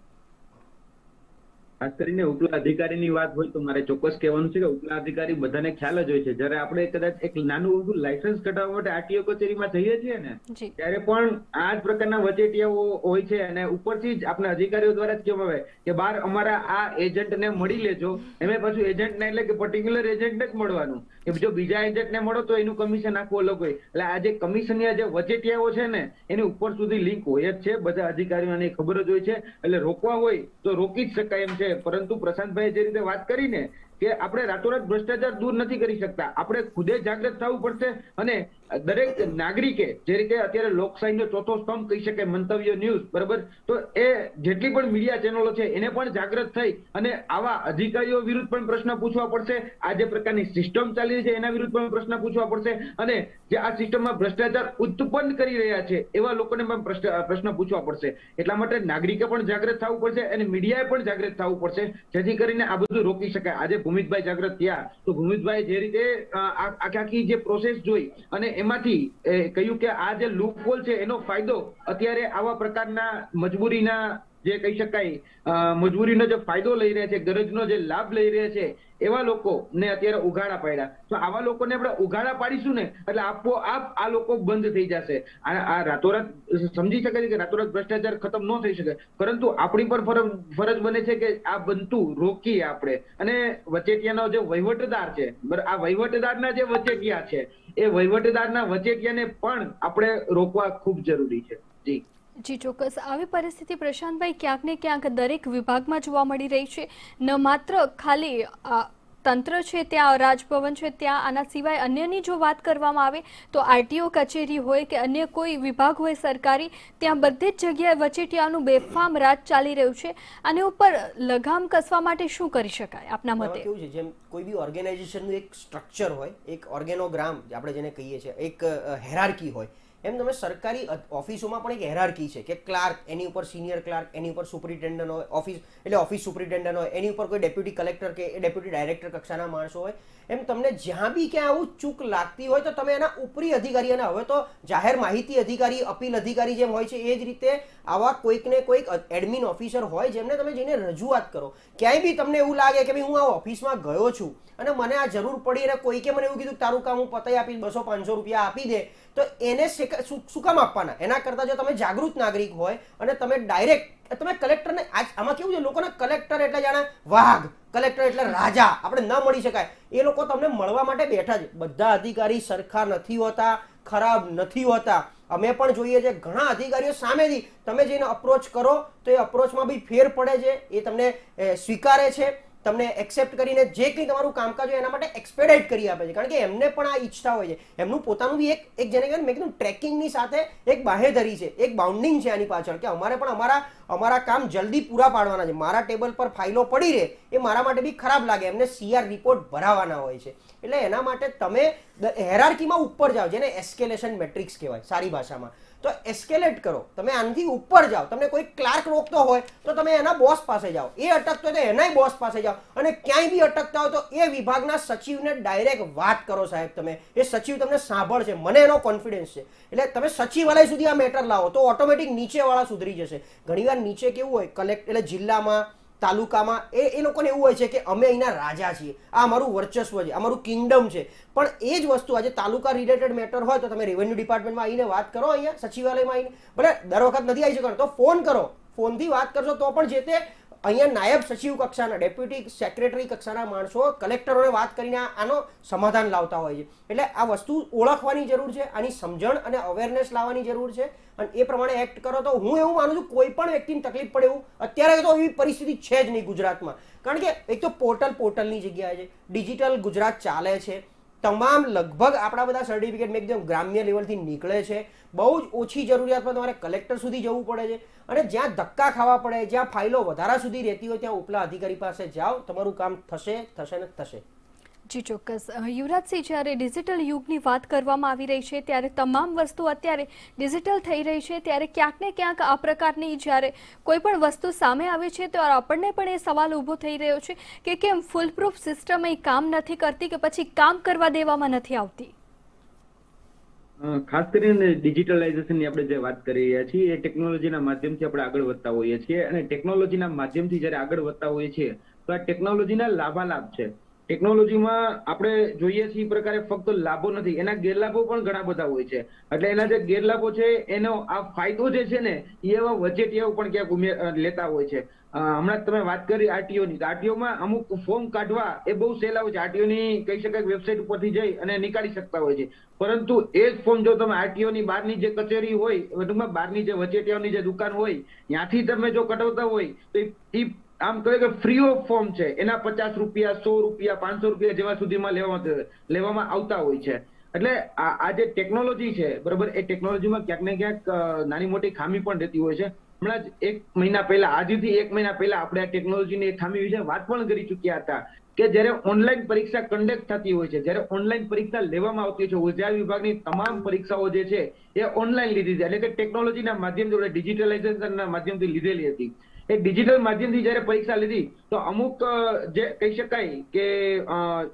ખાસ કરીને ઉપલા અધિકારીની વાત હોય તો મારે ચોક્કસ કહેવાનું છે કે ઉપલા અધિકારી બધાને ખ્યાલ જ હોય છે. જ્યારે આપણે કદાચ એક નાનું બધું લાયસન્સ કઢાવવા માટે આરટીઓ કચેરીમાં જઈએ છીએ ને ત્યારે પણ આ જ પ્રકારના વચેટિયાઓ હોય છે અને ઉપરથી જ આપણા અધિકારીઓ દ્વારા જ કહેવામાં આવે કે બાર અમારા આ એજન્ટને મળી લેજો. એમે પાછું એજન્ટને એટલે કે પર્ટિક્યુલર એજન્ટને જ મળવાનું. કે જો બીજા એજન્ટને મળો તો એનું કમિશન આખું અલગ હોય. એટલે આ જે કમિશનીય જે વચેટિયાઓ છે ને એની ઉપર સુધી લિંક હોય જ છે. બધા અધિકારીઓને ખબર જ હોય છે. એટલે રોકવા હોય તો રોકી જ શકાય એમ છે. પરંતુ પ્રશાંતભાઈ જે રીતે વાત કરીને કે આપણે રાતોરાત ભ્રષ્ટાચાર દૂર નથી કરી શકતા. આપણે ખુદે જાગૃત થવું પડશે અને દરેક નાગરિકે જે રીતે અત્યારે લોકશાહીનો ચોથો સ્તંભ કહી શકે મંતવ્ય ન્યૂઝ, બરાબર? તો એ જેટલી પણ મીડિયા ચેનલો છે, એને પણ જાગૃત થઈ અને આવા અધિકારીઓ વિરુદ્ધ પણ પ્રશ્ન પૂછવા પડશે. આ જે પ્રકારની સિસ્ટમ ચાલી રહી છે, એના વિરુદ્ધ પણ પ્રશ્ન પૂછવા પડશે. અને જે આ સિસ્ટમમાં ભ્રષ્ટાચાર ઉત્પન્ન કરી રહ્યા છે, એવા લોકોને પણ પ્રશ્ન પૂછવા પડશે. એટલા માટે નાગરિકે પણ જાગૃત થવું પડશે અને મીડિયાએ પણ જાગૃત થવું પડશે, જેથી કરીને આ બધું રોકી શકાય. આજે ભૂમિતભાઈ જાગૃત થયા. તો ભૂમિતભાઈ જે રીતે આખી જે પ્રોસેસ જોઈ અને એમાંથી કહ્યું કે આ જે લૂપહોલ છે એનો ફાયદો અત્યારે આવા પ્રકારના મજબૂરીના જે કહી શકાય મજબૂરીનો જે ફાયદો લઈ રહ્યા છે, ગરજનો જે લાભ લઈ રહ્યા છે, એવા લોકો ને અત્યારે ઉઘાડા પાડ્યા. તો આવા લોકોને આપણે ઉઘાડા પાડીશું ને, એટલે આપોઆપ આ લોકો બંધ થઈ જશે. આ રાતોરાત, સમજી શકાય છે કે રાતોરાત ભ્રષ્ટાચાર ખતમ ન થઈ શકે, પરંતુ આપણી પર ફરજ બને છે કે આ બનતું રોકીએ આપણે. અને વચેટિયાનો જે વહીવટદાર છે આ વહીવટદારના જે વચેટિયા છે, એ વહીવટદારના વચેટિયાને પણ આપણે રોકવા ખૂબ જરૂરી છે. જી. જી ચોક્કસ. આવી પરિસ્થિતિ પ્રશાંતભાઈ ક્યાંક ને ક્યાંક દરેક વિભાગમાં જોવા મળી રહી છે. ન માત્ર ખાલી તંત્ર છે ત્યાં રાજભવન છે ત્યાં આના સિવાય અન્યની જો વાત કરવામાં આવે તો આરટીઓ કચેરી હોય કે અન્ય કોઈ વિભાગ હોય સરકારી ત્યાં બધી જ જગ્યાએ વચેટિયાનું બેફામ રાજ ચાલી રહ્યું છે. અને ઉપર લગામ કસવા માટે શું કરી શકાય? આપના મતે. કેવું છે? જેમ કોઈ બી ઓર્ગેનાઇઝેશનનું એક સ્ટ્રક્ચર હોય એક ઓર્ગેનોગ્રામ આપણે જેને કહીએ છીએ એક હેરાર્કી હોય એમ તમે સરકારી ઓફિસોમાં પણ એક હેરાર્કી છે કે ક્લાર્ક એની ઉપર સિનિયર ક્લાર્ક એની ઉપર સુપરિન્ટેન્ડન્ટ હોય ઓફિસ એટલે ઓફિસ સુપરિન્ટેન્ડન્ટ હોય, એની ઉપર કોઈ ડેપ્યુટી કલેક્ટર કે ડેપ્યુટી ડાયરેક્ટર કક્ષાના માણસો હોય, એમ તમને જ્યાં બી ક્યાં આવું ચૂક લાગતી હોય તો તમે એના ઉપરી અધિકારી અને હવે તો જાહેર માહિતી અધિકારી, અપીલ અધિકારી જેમ હોય છે, એ જ રીતે આવા કોઈકને કોઈક એડમિન ઓફિસર હોય જેમને તમે જઈને રજૂઆત કરો. ક્યાંય બી તમને એવું લાગે કે ભાઈ હું આ ઓફિસમાં ગયો છું અને મને આ જરૂર પડી અને કોઈકે મને એવું કીધું તારું કામ હું પતાઈ આપીશ, બસો પાંચસો રૂપિયા આપી દે તો એને શું કામ આપવાના? એના કરતાં જો તમે જાગૃત નાગરિક હોય અને તમે ડાયરેક્ટ તમે કલેક્ટરને આજ આમાં કેવું છે? લોકોને કલેક્ટર એટલે જાણે વાઘ કલેક્ટર એટલે રાજા, આપણે ન મળી શકાય. એ લોકો તમને મળવા માટે બેઠા છે. બધા અધિકારી સરખા નથી હોતા, ખરાબ નથી હોતા. અમે પણ જોઈએ છે, ઘણા અધિકારીઓ સામેથી, તમે જઈને અપ્રોચ કરો, તો એ અપ્રોચમાં બી ફેર પડે છે. એ તમને સ્વીકારે છે. તમને એક્સેપ્ટ કરીને જે કંઈ તમારું કામકાજ હોય એના માટે એક્સપેડાઇટ કરી આપે છે. કારણ કે એમને પણ આ ઈચ્છતા હોય છે. એમનું પોતાનું બી એક એક જેને કહેવાય મેં કીધું ટ્રેકિંગની સાથે એક બાહેધરી છે. એક બાઉન્ડિંગ છે આની પાછળ કે અમારે પણ અમારા અમારા કામ જલ્દી પૂરા પાડવાના છે. મારા ટેબલ પર ફાઇલો પડી રહે એ મારા માટે બી ખરાબ લાગે. એમને સીઆર રિપોર્ટ ભરાવાના હોય છે. એટલે એના માટે તમે હેરાર્કીમાં ઉપર જાઓ, જેને એસ્કેલેશન મેટ્રિક્સ કહેવાય સારી ભાષામાં. તો એસ્કેલેટ કરો. તમે આનાથી ઉપર જાઓ. તમને કોઈ ક્લાર્ક રોકતો હોય, તો તમે એના બોસ પાસે જાઓ. એ અટકતો હોય તો એનાય બોસ પાસે જાઓ. અને ક્યાંય બી અટકતા હોય તો એ વિભાગના સચિવને ડાયરેક્ટ વાત કરો સાહેબ તમે. એ સચિવ તમને સાંભળશે. મને એનો કોન્ફિડન્સ છે. એટલે તમે સચિવાલય સુધી આ મેટર લાવો તો ઓટોમેટિક નીચેવાળા સુધરી જશે. ઘણીવાર નીચે કેવું હોય કલેક્ટ એટલે જિલ્લામાં તાલુકામાં એ એ લોકોને એવું હોય છે કે અમે અહીંના રાજા છીએ. આ અમારું વર્ચસ્વ છે, અમારું કિંગડમ છે. પણ એ જ વસ્તુ આજે તાલુકા રિલેટેડ મેટર હોય તો તમે રેવન્યુ ડિપાર્ટમેન્ટમાં આવીને વાત કરો અહીંયા, સચિવાલયમાં આવીને. ભલે દર વખત નથી આવી શકતો તો ફોન કરો. ફોનથી વાત કરશો તો પણ જે તે અહીંયા નાયબ સચિવ કક્ષાના, ડેપ્યુટી સેક્રેટરી કક્ષાના માણસો કલેક્ટરોને વાત કરીને આનો સમાધાન લાવતા હોય છે. એટલે આ વસ્તુ ઓળખવાની જરૂર છે, આની સમજણ અને અવેરનેસ લાવવાની જરૂર છે. અને એ પ્રમાણે એક્ટ કરો તો હું એવું માનું છું, કોઈ પણ વ્યક્તિને તકલીફ પડે એવું, અત્યારે તો એવી પરિસ્થિતિ છે જ નહીં ગુજરાતમાં. કારણ કે એક તો પોર્ટલ પોર્ટલની જગ્યાએ છે ડિજિટલ ગુજરાત ચાલે છે. તમામ લગભગ આપણા બધા સર્ટિફિકેટ મેં એકદમ ગ્રામ્ય લેવલથી નીકળે છે. બહુ જ ઓછી જરૂરિયાતમાં તમારે કલેક્ટર સુધી જવું પડે છે. અને જ્યાં ધક્કા ખાવા પડે, જ્યાં ફાઇલો વધારા સુધી રહેતી હોય, ત્યાં ઉપલા અધિકારી પાસે જાઓ, તમારું કામ થશે થશે ને થશે. જી ચોક્કસ. યુવરાજસિંહ, જ્યારે ડિજિટલ યુગની વાત કરવામાં આવી રહી છે, ત્યારે તમામ વસ્તુ અત્યારે ડિજિટલ થઈ રહી છે. ત્યારે ક્યાંક ને ક્યાંક આ પ્રકારની જ્યારે કોઈ પણ વસ્તુ સામે આવે છે, તો આપણને પણ એ સવાલ ઊભો થઈ રહ્યો છે કે કેમ ફૂલપ્રૂફ સિસ્ટમ એ કામ નથી કરતી કે પછી કામ કરવા દેવામાં નથી આવતી? ખાસ કરીને ડિજિટલાઇઝેશનની આપણે જે વાત કરી રહ્યા છીએ, એ ટેકનોલોજીના માધ્યમથી આપણે આગળ વધતા હોઈએ છીએ. અને ટેકનોલોજીના માધ્યમથી જ્યારે આગળ વધતા હોઈએ છીએ, તો આ ટેકનોલોજીના લાભાલાભ છે. ટેકનોલોજીમાં આપણે જોઈએ છીએ એ પ્રકારે ફક્ત લાભો નથી. એના ગેરલાભો પણ ઘણા બધા હોય છે. એટલે એના જે ગેરલાભો છે, એનો આ ફાયદો જે છે ને એ એવા વચેટિયાઓ પણ ક્યાંક લેતા હોય છે. હમણાં તમે વાત કરી આરટીઓ ની આરટીઓ માં અમુક ફોર્મ કાઢવા એ બહુ સહેલા હોય છે. આરટીઓ ની કહી શકાય વેબસાઇટ ઉપરથી જઈ અને નીકાળી શકતા હોય છે. પરંતુ એ જ ફોર્મ જો તમે આરટીઓ ની બહારની જે કચેરી હોય ટૂંકમાં બહારની જે વચેટિયાઓની જે દુકાન હોય, ત્યાંથી તમે જો કઢાવતા હોય, તો ઈ આમ કહે કે ફ્રી ઓફ ફોર્મ છે. એના પચાસ રૂપિયા, સો રૂપિયા, પાંચસો રૂપિયા જેવા સુધીમાં લેવામાં લેવામાં આવતા હોય છે. એટલે આ જે ટેકનોલોજી છે, બરોબર, એ ટેકનોલોજીમાં ક્યાંક ને ક્યાંક નાની મોટી ખામી પણ રહેતી હોય છે. હમણાં જ એક મહિના પહેલા, આજથી એક મહિના પહેલા આપણે આ ટેકનોલોજીની એક ખામી વિશે વાત પણ કરી ચૂક્યા હતા કે જ્યારે ઓનલાઈન પરીક્ષા કન્ડક્ટ થતી હોય છે, જ્યારે ઓનલાઈન પરીક્ષા લેવામાં આવતી છે, ઊર્જા વિભાગની તમામ પરીક્ષાઓ જે છે, એ ઓનલાઈન લીધી છે એટલે કે ટેકનોલોજીના માધ્યમથી ડિજિટલાઇઝેશનના માધ્યમથી લીધેલી હતી. એ ડિજિટલ માધ્યમથી જ્યારે પરીક્ષા લીધી, તો અમુક જે કહી શકાય કે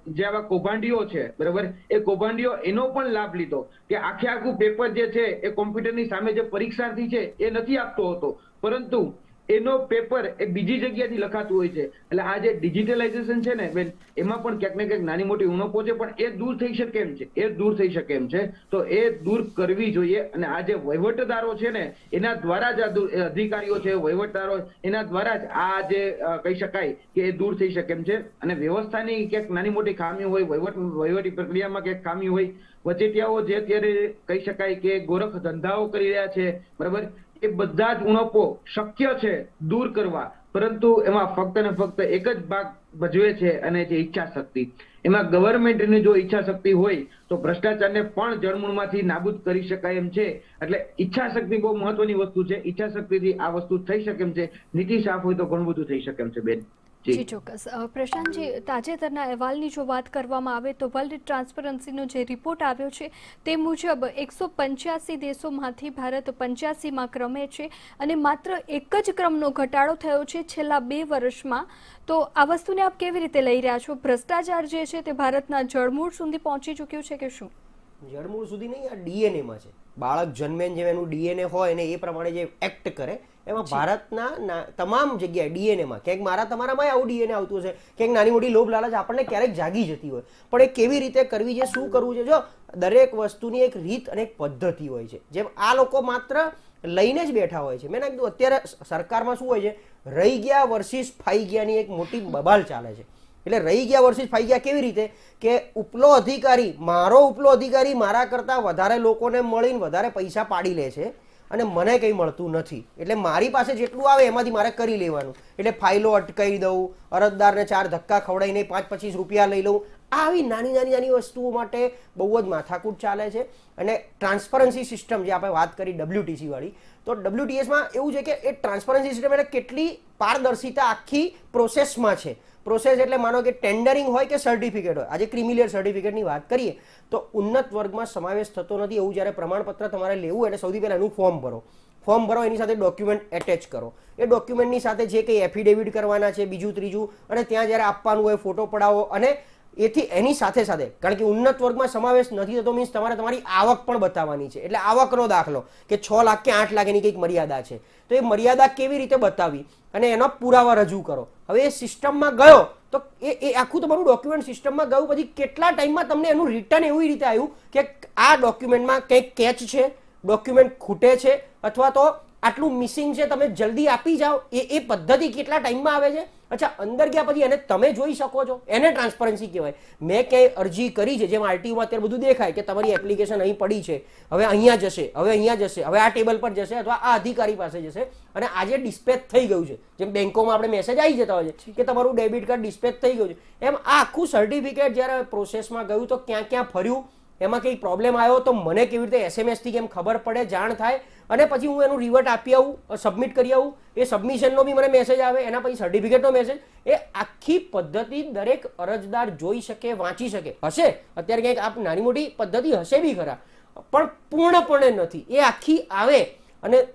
જે આવા કૌભાંડીઓ છે, બરાબર? એ કૌભાંડીઓ એનો પણ લાભ લીધો કે આખે આખું પેપર જે છે, એ કોમ્પ્યુટરની સામે જે પરીક્ષાર્થી છે, એ નથી આપતો હતો. પરંતુ એનો પેપર એ બીજી જગ્યાથી લખાતું હોય છે. એટલે આ જે ડિજિટલાઇઝેશન છે ને, બેન, એમાં પણ ક્યાંક ને ક્યાંક નાની મોટી ઉણપો છે પણ એ દૂર થઈ શકે એમ છે. એ દૂર થઈ શકે એમ છે. તો એ દૂર કરવી જોઈએ. અને આ જે વહીવટદારો છે ને, એના દ્વારા જ આ અધિકારીઓ છે, વહીવટદારો, એના દ્વારા જ આ જે કહી શકાય કે એ દૂર થઈ શકે એમ છે. અને વ્યવસ્થાની ક્યાંક નાની મોટી ખામી હોય, વહીવટ, વહીવટી પ્રક્રિયામાં ક્યાંક ખામી હોય, વચેટિયાઓ જે અત્યારે કહી શકાય કે ગોરખ ધંધાઓ કરી રહ્યા છે, બરાબર? એ બધા જ ઉણપો શક્ય છે દૂર કરવા. પરંતુ એમાં ફક્ત ને ફક્ત એક જ ભાગ ભજવે છે અને જે ઈચ્છા શક્તિ એમાં ગવર્મેન્ટની જો ઈચ્છા શક્તિ હોય, તો ભ્રષ્ટાચારને પણ જળમૂળમાંથી નાબૂદ કરી શકાય એમ છે. એટલે ઈચ્છા શક્તિ બહુ મહત્વની વસ્તુ છે. ઈચ્છા શક્તિથી આ વસ્તુ થઈ શકે એમ છે. નીતિ સાફ હોય તો ઘણું બધું થઈ શકે એમ છે, બેન. જી. ચોક્કસ. પ્રશાંતજી તાજેતરના અહેવાલની જો વાત કરવામાં આવે તો વર્લ્ડ ટ્રાન્સપરન્સીનો જે રિપોર્ટ આવ્યો છે તે મુજબ એકસો પંચ્યાસી દેશોમાંથી ભારત પંચ્યાસીમાં ક્રમે છે અને માત્ર એક જ ક્રમનો ઘટાડો થયો છે છેલ્લા બે વર્ષમાં. તો આ વસ્તુને આપ કેવી રીતે લઈ રહ્યા છો? ભ્રષ્ટાચાર જે છે તે ભારતના જળમૂળ સુધી પહોંચી ચૂક્યું છે કે શું? જળમૂળ સુધી નહીં આ ડીએનએમાં છે. બાળક જન્મે જેમ એનું ડીએનએ હોય ને એ પ્રમાણે જે એક્ટ કરે એમાં ભારતના તમામ જગ્યાએ ડીએનએમાં ક્યાંક મારા તમારામાં આવું ડીએનએ આવતું હશે ક્યાંક નાની મોટી લોભ લાલચ આપણને ક્યારેક જાગી જતી હોય. પણ એ કેવી રીતે કરવી છે શું કરવું છે? જો દરેક વસ્તુની એક રીત અને એક પદ્ધતિ હોય છે. જેમ આ લોકો માત્ર લઈને જ બેઠા હોય છે. મેં કીધું અત્યારે સરકારમાં શું હોય છે? રહી ગયા વર્સિસ ફાઈ ગયાની એક મોટી બબાલ ચાલે છે. એટલે રહી ગયા વર્ષિસ ફાઈ ગયા કેવી રીતે? કે ઉપલો અધિકારી મારો ઉપલો અધિકારી મારા કરતાં વધારે લોકોને મળીને વધારે પૈસા પાડી લે છે. અને મને કંઈ મળતું નથી. એટલે મારી પાસે જેટલું આવે એમાંથી મારે કરી લેવાનું. એટલે ફાઇલો અટકાવી દઉં, અરજદારને ચાર ધક્કા ખવડાવીને પાંચ પચીસ રૂપિયા લઈ લઉં. આવી નાની નાની નાની વસ્તુઓ માટે બહુ જ માથાકૂટ ચાલે છે. અને ટ્રાન્સપરન્સી સિસ્ટમ જે આપણે વાત કરી ડબ્લ્યુટીસી વાળી, તો ડબ્લ્યુટીએસમાં એવું છે કે એ ટ્રાન્સપરન્સી સિસ્ટમ એટલે કેટલી પારદર્શિતા આખી પ્રોસેસમાં છે. પ્રોસેસ એટલે માનો કે ટેન્ડરિંગ હોય કે સર્ટિફિકેટ હોય. આજે ક્રિમિલિયર સર્ટિફિકેટની વાત કરીએ, તો ઉન્નત વર્ગમાં સમાવેશ થતો નથી એવું જ્યારે પ્રમાણપત્ર તમારે લેવું એટલે સૌથી પહેલાં એનું ફોર્મ ભરો. ફોર્મ ભરો, એની સાથે ડોક્યુમેન્ટ એટેચ કરો. એ ડોક્યુમેન્ટની સાથે જે કંઈ એફિડેવિટ કરવાના છે, બીજું, ત્રીજું, અને ત્યાં જ્યારે આપવાનું હોય ફોટો પડાવો અને એથી એની સાથે સાથે, કારણ કે ઉન્નત વર્ગમાં સમાવેશ નથી થતો મીન્સ તમારે તમારી આવક પણ બતાવવાની છે. એટલે આવકનો દાખલો, કે છ લાખ કે આઠ લાખ એની કંઈક મર્યાદા છે. તો એ મર્યાદા કેવી રીતે બતાવી અને એનો પુરાવા રજૂ કરો. હવે એ સિસ્ટમમાં ગયો, તો એ એ આખું તમારું ડોક્યુમેન્ટ સિસ્ટમમાં ગયું, પછી કેટલા ટાઈમમાં તમને એનું રિટર્ન એવી રીતે આવ્યું કે આ ડોક્યુમેન્ટમાં કંઈક કેચ છે ડોક્યુમેન્ટ ખૂટે છે, અથવા તો આટલું મિસિંગ છે, તમે જલ્દી આપી જાઓ, એ એ પદ્ધતિ કેટલા ટાઈમમાં આવે છે? અચ્છા, અંદર ગયા પછી એને તમે જોઈ શકો છો. એને ટ્રાન્સપરન્સી કહેવાય. મેં ક્યાંય અરજી કરી છે, જેમ આરટીયુમાં અત્યારે બધું દેખાય કે તમારી એપ્લિકેશન અહીં પડી છે. હવે અહીંયા જશે, હવે અહીંયા જશે, હવે આ ટેબલ પર જશે અથવા આ અધિકારી પાસે જશે. અને આજે ડિસ્પેચ થઈ ગયું છે. જેમ બેંકોમાં આપણે મેસેજ આવી જતા હોય છે કે તમારું ડેબિટ કાર્ડ ડિસ્પેચ થઈ ગયું છે. એમ આખું સર્ટિફિકેટ જ્યારે પ્રોસેસમાં ગયું તો ક્યાં ક્યાં ફર્યું? એમાં કંઈ પ્રોબ્લેમ આવ્યો તો મને કેવી રીતે એસએમએસથી કેમ ખબર પડે, જાણ થાય? અને પછી હું એનું રિવર્ટ આપી આવું સબમિટ કરી આવું. એ સબમિશનનો બી મને મેસેજ આવે, એના પછી સર્ટિફિકેટનો મેસેજ એ આખી પદ્ધતિ દરેક અરજદાર જોઈ શકે, વાંચી શકે. હશે? અત્યારે ક્યાંક આપ નાની મોટી પદ્ધતિ હશે બી ખરા. પણ પૂર્ણપણે નથી. એ આખી આવે અને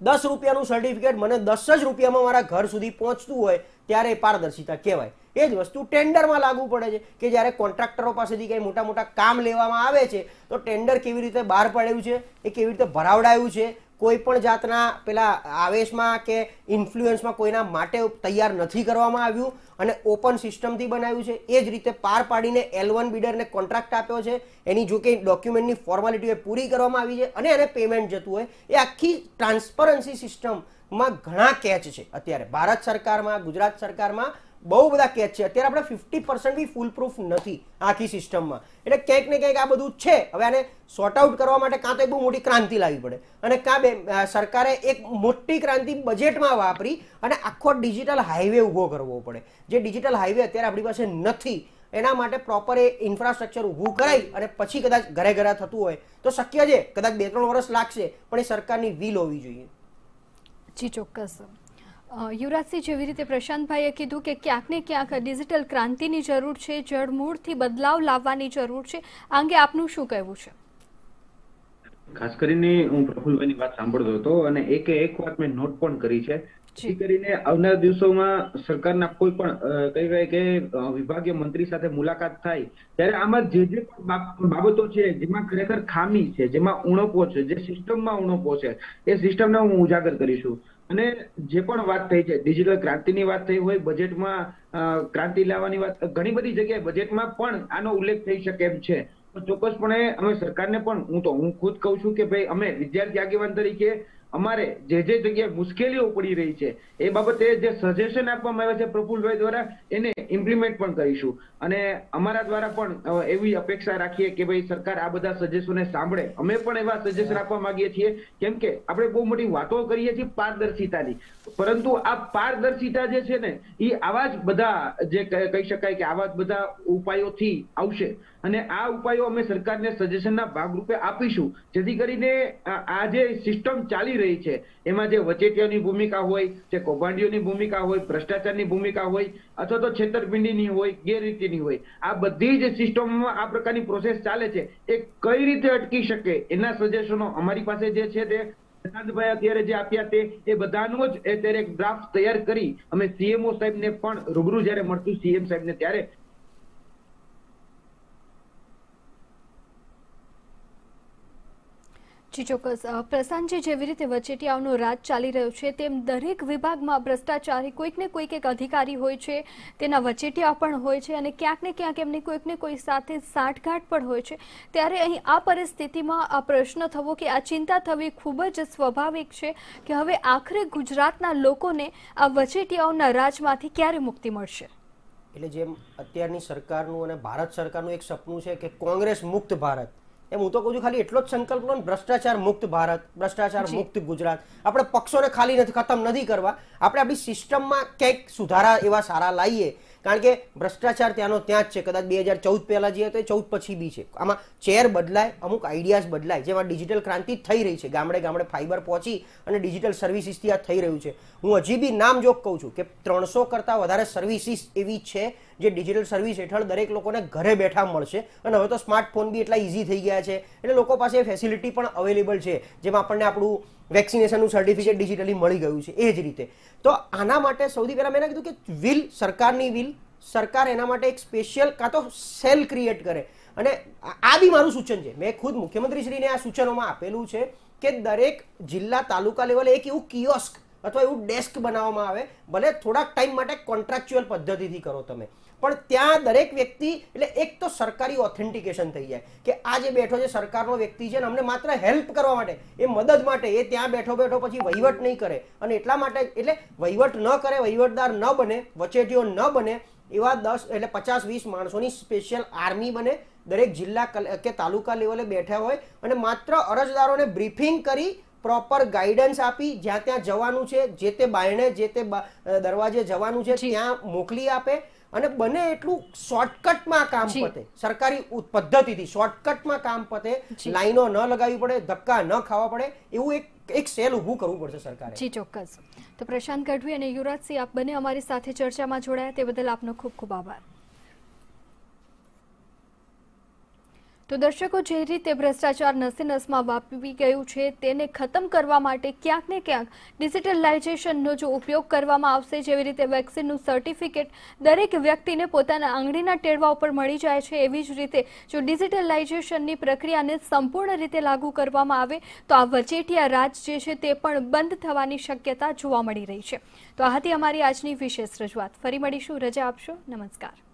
દસ રૂપિયાનું સર્ટિફિકેટ મને દસ જ રૂપિયામાં મારા ઘર સુધી પહોંચતું હોય, ત્યારે પારદર્શિતા કહેવાય. એ જ વસ્તુ ટેન્ડરમાં લાગુ પડે છે કે જ્યારે કોન્ટ્રાક્ટરો પાસેથી કંઈ મોટા મોટા કામ લેવામાં આવે છે, તો ટેન્ડર કેવી રીતે બહાર પાડ્યું છે, એ કેવી રીતે ભરાવડાયું છે, કોઈ પણ જાતના પેલા આવેશમાં કે ઇન્ફ્લુઅન્સમાં કોઈના માટે તૈયાર નથી કરવામાં આવ્યું, અને ઓપન સિસ્ટમથી બનાવ્યું છે, એ જ રીતે પાર પાડીને એલ વન બિડરને કોન્ટ્રાક્ટ આપ્યો છે, એની જો કે ડોક્યુમેન્ટની ફોર્માલિટીઓ પૂરી કરવામાં આવી છે, અને એને પેમેન્ટ જતું હોય, એ આખી ટ્રાન્સપરન્સી સિસ્ટમમાં ઘણા કેચ છે. અત્યારે ભારત સરકારમાં, ગુજરાત સરકારમાં બહુ બધા કેચ છે. અત્યારે આપણે ફિફ્ટી પર્સન્ટ બી ફૂલ પ્રૂફ નથી આખી સિસ્ટમમાં એટલે ક્યાંક ને ક્યાંક આ બધું છે. હવે આને સોર્ટ આઉટ કરવા માટે કાં તો એક બહુ મોટી ક્રાંતિ લાવવી પડે. અને કાં બે સરકારે એક મોટી ક્રાંતિ બજેટમાં વાપરી અને આખો ડિજિટલ હાઈવે ઊભો કરવો પડે. જે ડિજિટલ હાઈવે અત્યારે આપણી પાસે નથી, એના માટે પ્રોપર એ ઇન્ફ્રાસ્ટ્રક્ચર ઊભું કરાય અને પછી કદાચ ઘરે ઘરે થતું હોય તો શક્ય છે. કદાચ બે ત્રણ વર્ષ લાગશે, પણ એ સરકારની વીલ હોવી જોઈએ. જી, ચોક્કસ. યુવરાજસિંહ જેવી રીતે પ્રશાંતભાઈએ કીધું કે ક્યાંક ને ક્યાંક ડિજિટલ ક્રાંતિની જરૂર છે જળમૂળથી બદલાવ લાવવાની જરૂર છે. આ અંગે આપનું શું કહેવું છે? ખાસ કરીને હું પ્રફુલભાઈની વાત સાંભળતો હતો અને એકે એક વાત મેં નોટ પણ કરી છે. જેથી કરીને આવનારા દિવસોમાં સરકારના કોઈ પણ કઈ કે વિભાગીય મંત્રી સાથે મુલાકાત થાય ત્યારે આમાં જે જે પણ બાબતો છે જેમાં ખરેખર ખામી છે જેમાં ઉણપો છે જે સિસ્ટમમાં ઉણપો છે એ સિસ્ટમને હું ઉજાગર કરીશું. અને જે પણ વાત થઈ છે ડિજિટલ ક્રાંતિની વાત થઈ હોય બજેટમાં ક્રાંતિ લાવવાની વાત, ઘણી બધી જગ્યાએ બજેટમાં પણ આનો ઉલ્લેખ થઈ શકે એમ છે. ચોક્કસપણે અમે સરકારને પણ, હું તો, હું ખુદ કહું છું કે ભાઈ, અમે વિદ્યાર્થી આગેવાન તરીકે અમારે જે જે જગ્યાએ મુશ્કેલીઓ પડી રહી છે, એ બાબતે જે સજેશન આપવામાં આવે છે પ્રફુલભાઈ દ્વારા, એને ઇમ્પ્લિમેન્ટ પણ કરીશું. અને અમારા દ્વારા પણ એવી અપેક્ષા રાખીએ કે ભાઈ સરકાર આ બધા સજેશનને સાંભળે. અમે પણ એવા સજેશન આપવા માંગીએ છીએ, કેમ કે આપણે બહુ મોટી વાતો કરીએ છીએ પારદર્શિતાની. પરંતુ આ પારદર્શિતા જે છે ને એ આવા જ બધા જે કહી શકાય કે આવા જ બધા ઉપાયોથી આવશે. અને આ ઉપાયો અમે સરકારને સજેશનના ભાગરૂપે આપીશું. જેથી કરીને આ જે સિસ્ટમ ચાલી રહી છે, એમાં જે વચેટિયાની ભૂમિકા હોય, જે કૌભાંડીઓની ભૂમિકા હોય, ભ્રષ્ટાચારની ભૂમિકા હોય, અથવા તો છેતરપિંડીની હોય, ગેરરીતિની હોય, આ બધી જ સિસ્ટમમાં આ પ્રકારની પ્રોસેસ ચાલે છે. એ કઈ રીતે અટકી શકે એના સજેશનો અમારી પાસે જે છે તે પ્રશાંતભાઈ અત્યારે જે આપ્યા તે, એ બધાનો જ અત્યારે ડ્રાફ્ટ તૈયાર કરી અમે સીએમઓ સાહેબને પણ રૂબરૂ જ્યારે મળતું સીએમ સાહેબને ત્યારે જી, ચોક્કસ. પ્રશાંતજી જેવી રીતે વચેટિયાઓનો રાજ ચાલી રહ્યો છે, તેમ દરેક વિભાગમાં ભ્રષ્ટાચારી કોઈક ને કોઈક એક અધિકારી હોય છે, તેના વચેટિયા પણ હોય છે અને ક્યાંક ને ક્યાંક એમની કોઈક ને કોઈ સાથે સાંઠગાંઠ પણ હોય છે. ત્યારે અહીં આ પરિસ્થિતિમાં આ પ્રશ્ન થવો કે આ ચિંતા થવી ખૂબ જ સ્વાભાવિક છે કે હવે આખરે ગુજરાતના લોકોને આ વચેટિયાઓના રાજમાંથી ક્યારે મુક્તિ મળશે? એટલે જેમ અત્યારની સરકારનું અને ભારત સરકારનું એક સપનું છે કે કોંગ્રેસ મુક્ત ભારત. એમ હું તો કહું છું ખાલી એટલો જ સંકલ્પ લો ને ભ્રષ્ટાચાર મુક્ત ભારત ભ્રષ્ટાચાર મુક્ત ગુજરાત. આપણે પક્ષોને ખાલી નથી ખતમ નથી કરવા. આપણે આપણી સિસ્ટમમાં ક્યાંક સુધારા એવા સારા લાવીએ. કારણ કે ભ્રષ્ટાચાર ત્યાંનો ત્યાં જ છે. કદાચ બે હજાર ચૌદ પહેલાં જઈએ તો એ ચૌદ પછી બી છે. આમાં ચેર બદલાય અમુક આઈડિયાઝ બદલાય. જેમાં ડિજિટલ ક્રાંતિ થઈ રહી છે. ગામડે ગામડે ફાઈબર પહોંચી અને ડિજિટલ સર્વિસીસથી આ થઈ રહ્યું છે. હું હજી બી નામ જોગ કહું છું કે ત્રણસો કરતાં વધારે સર્વિસીસ એવી છે જે ડિજિટલ સર્વિસ હેઠળ દરેક લોકોને ઘરે બેઠા મળશે. અને હવે તો સ્માર્ટફોન બી એટલા ઇઝી થઈ ગયા છે. એટલે લોકો પાસે ફેસિલિટી પણ અવેલેબલ છે, જેમાં આપણને આપણું વેક્સિનેશનનું સર્ટિફિકેટ ડિજિટલી મળી ગયું છે. એ જ રીતે. તો આના માટે સૌથી પહેલાં મેં એને કીધું કે વિલ સરકારની વિલ સરકાર એના માટે એક સ્પેશિયલ કાં તો સેલ ક્રિએટ કરે. અને આ બી મારું સૂચન છે. મેં ખુદ મુખ્યમંત્રીશ્રીને આ સૂચનોમાં આપેલું છે કે દરેક જિલ્લા તાલુકા લેવલે એક એવું કિયોસ્ક અથવા એવું ડેસ્ક બનાવવામાં આવે. ભલે થોડાક ટાઈમ માટે કોન્ટ્રાક્ચ્યુઅલ પદ્ધતિથી કરો તમે. પણ ત્યાં દરેક વ્યક્તિ એટલે એક તો સરકારી ઓથેન્ટિકેશન થઈ જાય કે આ જે બેઠો છે સરકારનો વ્યક્તિ છે ને અમને માત્ર હેલ્પ કરવા માટે એ મદદ માટે એ ત્યાં બેઠો બેઠો પછી વહીવટ નહીં કરે. અને એટલા માટે એટલે વહીવટ ન કરે વહીવટદાર ન બને વચેટીઓ ન બને એવા દસ એટલે પચાસ વીસ માણસોની સ્પેશિયલ આર્મી બને દરેક જિલ્લા કે તાલુકા લેવલે બેઠા હોય અને માત્ર અરજદારોને બ્રીફિંગ કરી પ્રોપર ગાઈડન્સ આપી જ્યાં ત્યાં જવાનું છે જે તે બાયણે જે તે દરવાજે જવાનું છે ત્યાં મોકલી આપે અને બને એટલું શોર્ટકટમાં કામ પતે. સરકારી પદ્ધતિથી શોર્ટકટમાં કામ પતે. લાઈનો ન લગાવવી પડે ધક્કા ન ખાવા પડે એવું એક એક સેલ ઊભું કરવું પડશે સરકારે. જી ચોક્કસ. તો પ્રશાંત ગઢવી અને યુવરાજસિંહ આપ બંને અમારી સાથે ચર્ચામાં જોડાયા. તે બદલ આપનો ખૂબ ખૂબ આભાર. તો દર્શકો, જે રીતે ભ્રષ્ટાચાર નસે નસમાં વાપરી ગયું છે, તેને ખતમ કરવા માટે ક્યાંક ને ક્યાંક ડિજિટલાઇઝેશનનો જો ઉપયોગ કરવામાં આવશે. જેવી રીતે વેક્સિનનું સર્ટિફિકેટ દરેક વ્યક્તિને પોતાના આંગળીના ટેરવા ઉપર મળી જાય છે, એવી જ રીતે જો ડિજિટલાઇઝેશનની પ્રક્રિયાને સંપૂર્ણ રીતે લાગુ કરવામાં આવે, તો આ વચેટિયા રાજ જે છે તે પણ બંધ થવાની શક્યતા જોવા મળી રહી છે. તો આ હતી અમારી આજની વિશેષ રજૂઆત. ફરી મળીશું. રજા આપશો. નમસ્કાર.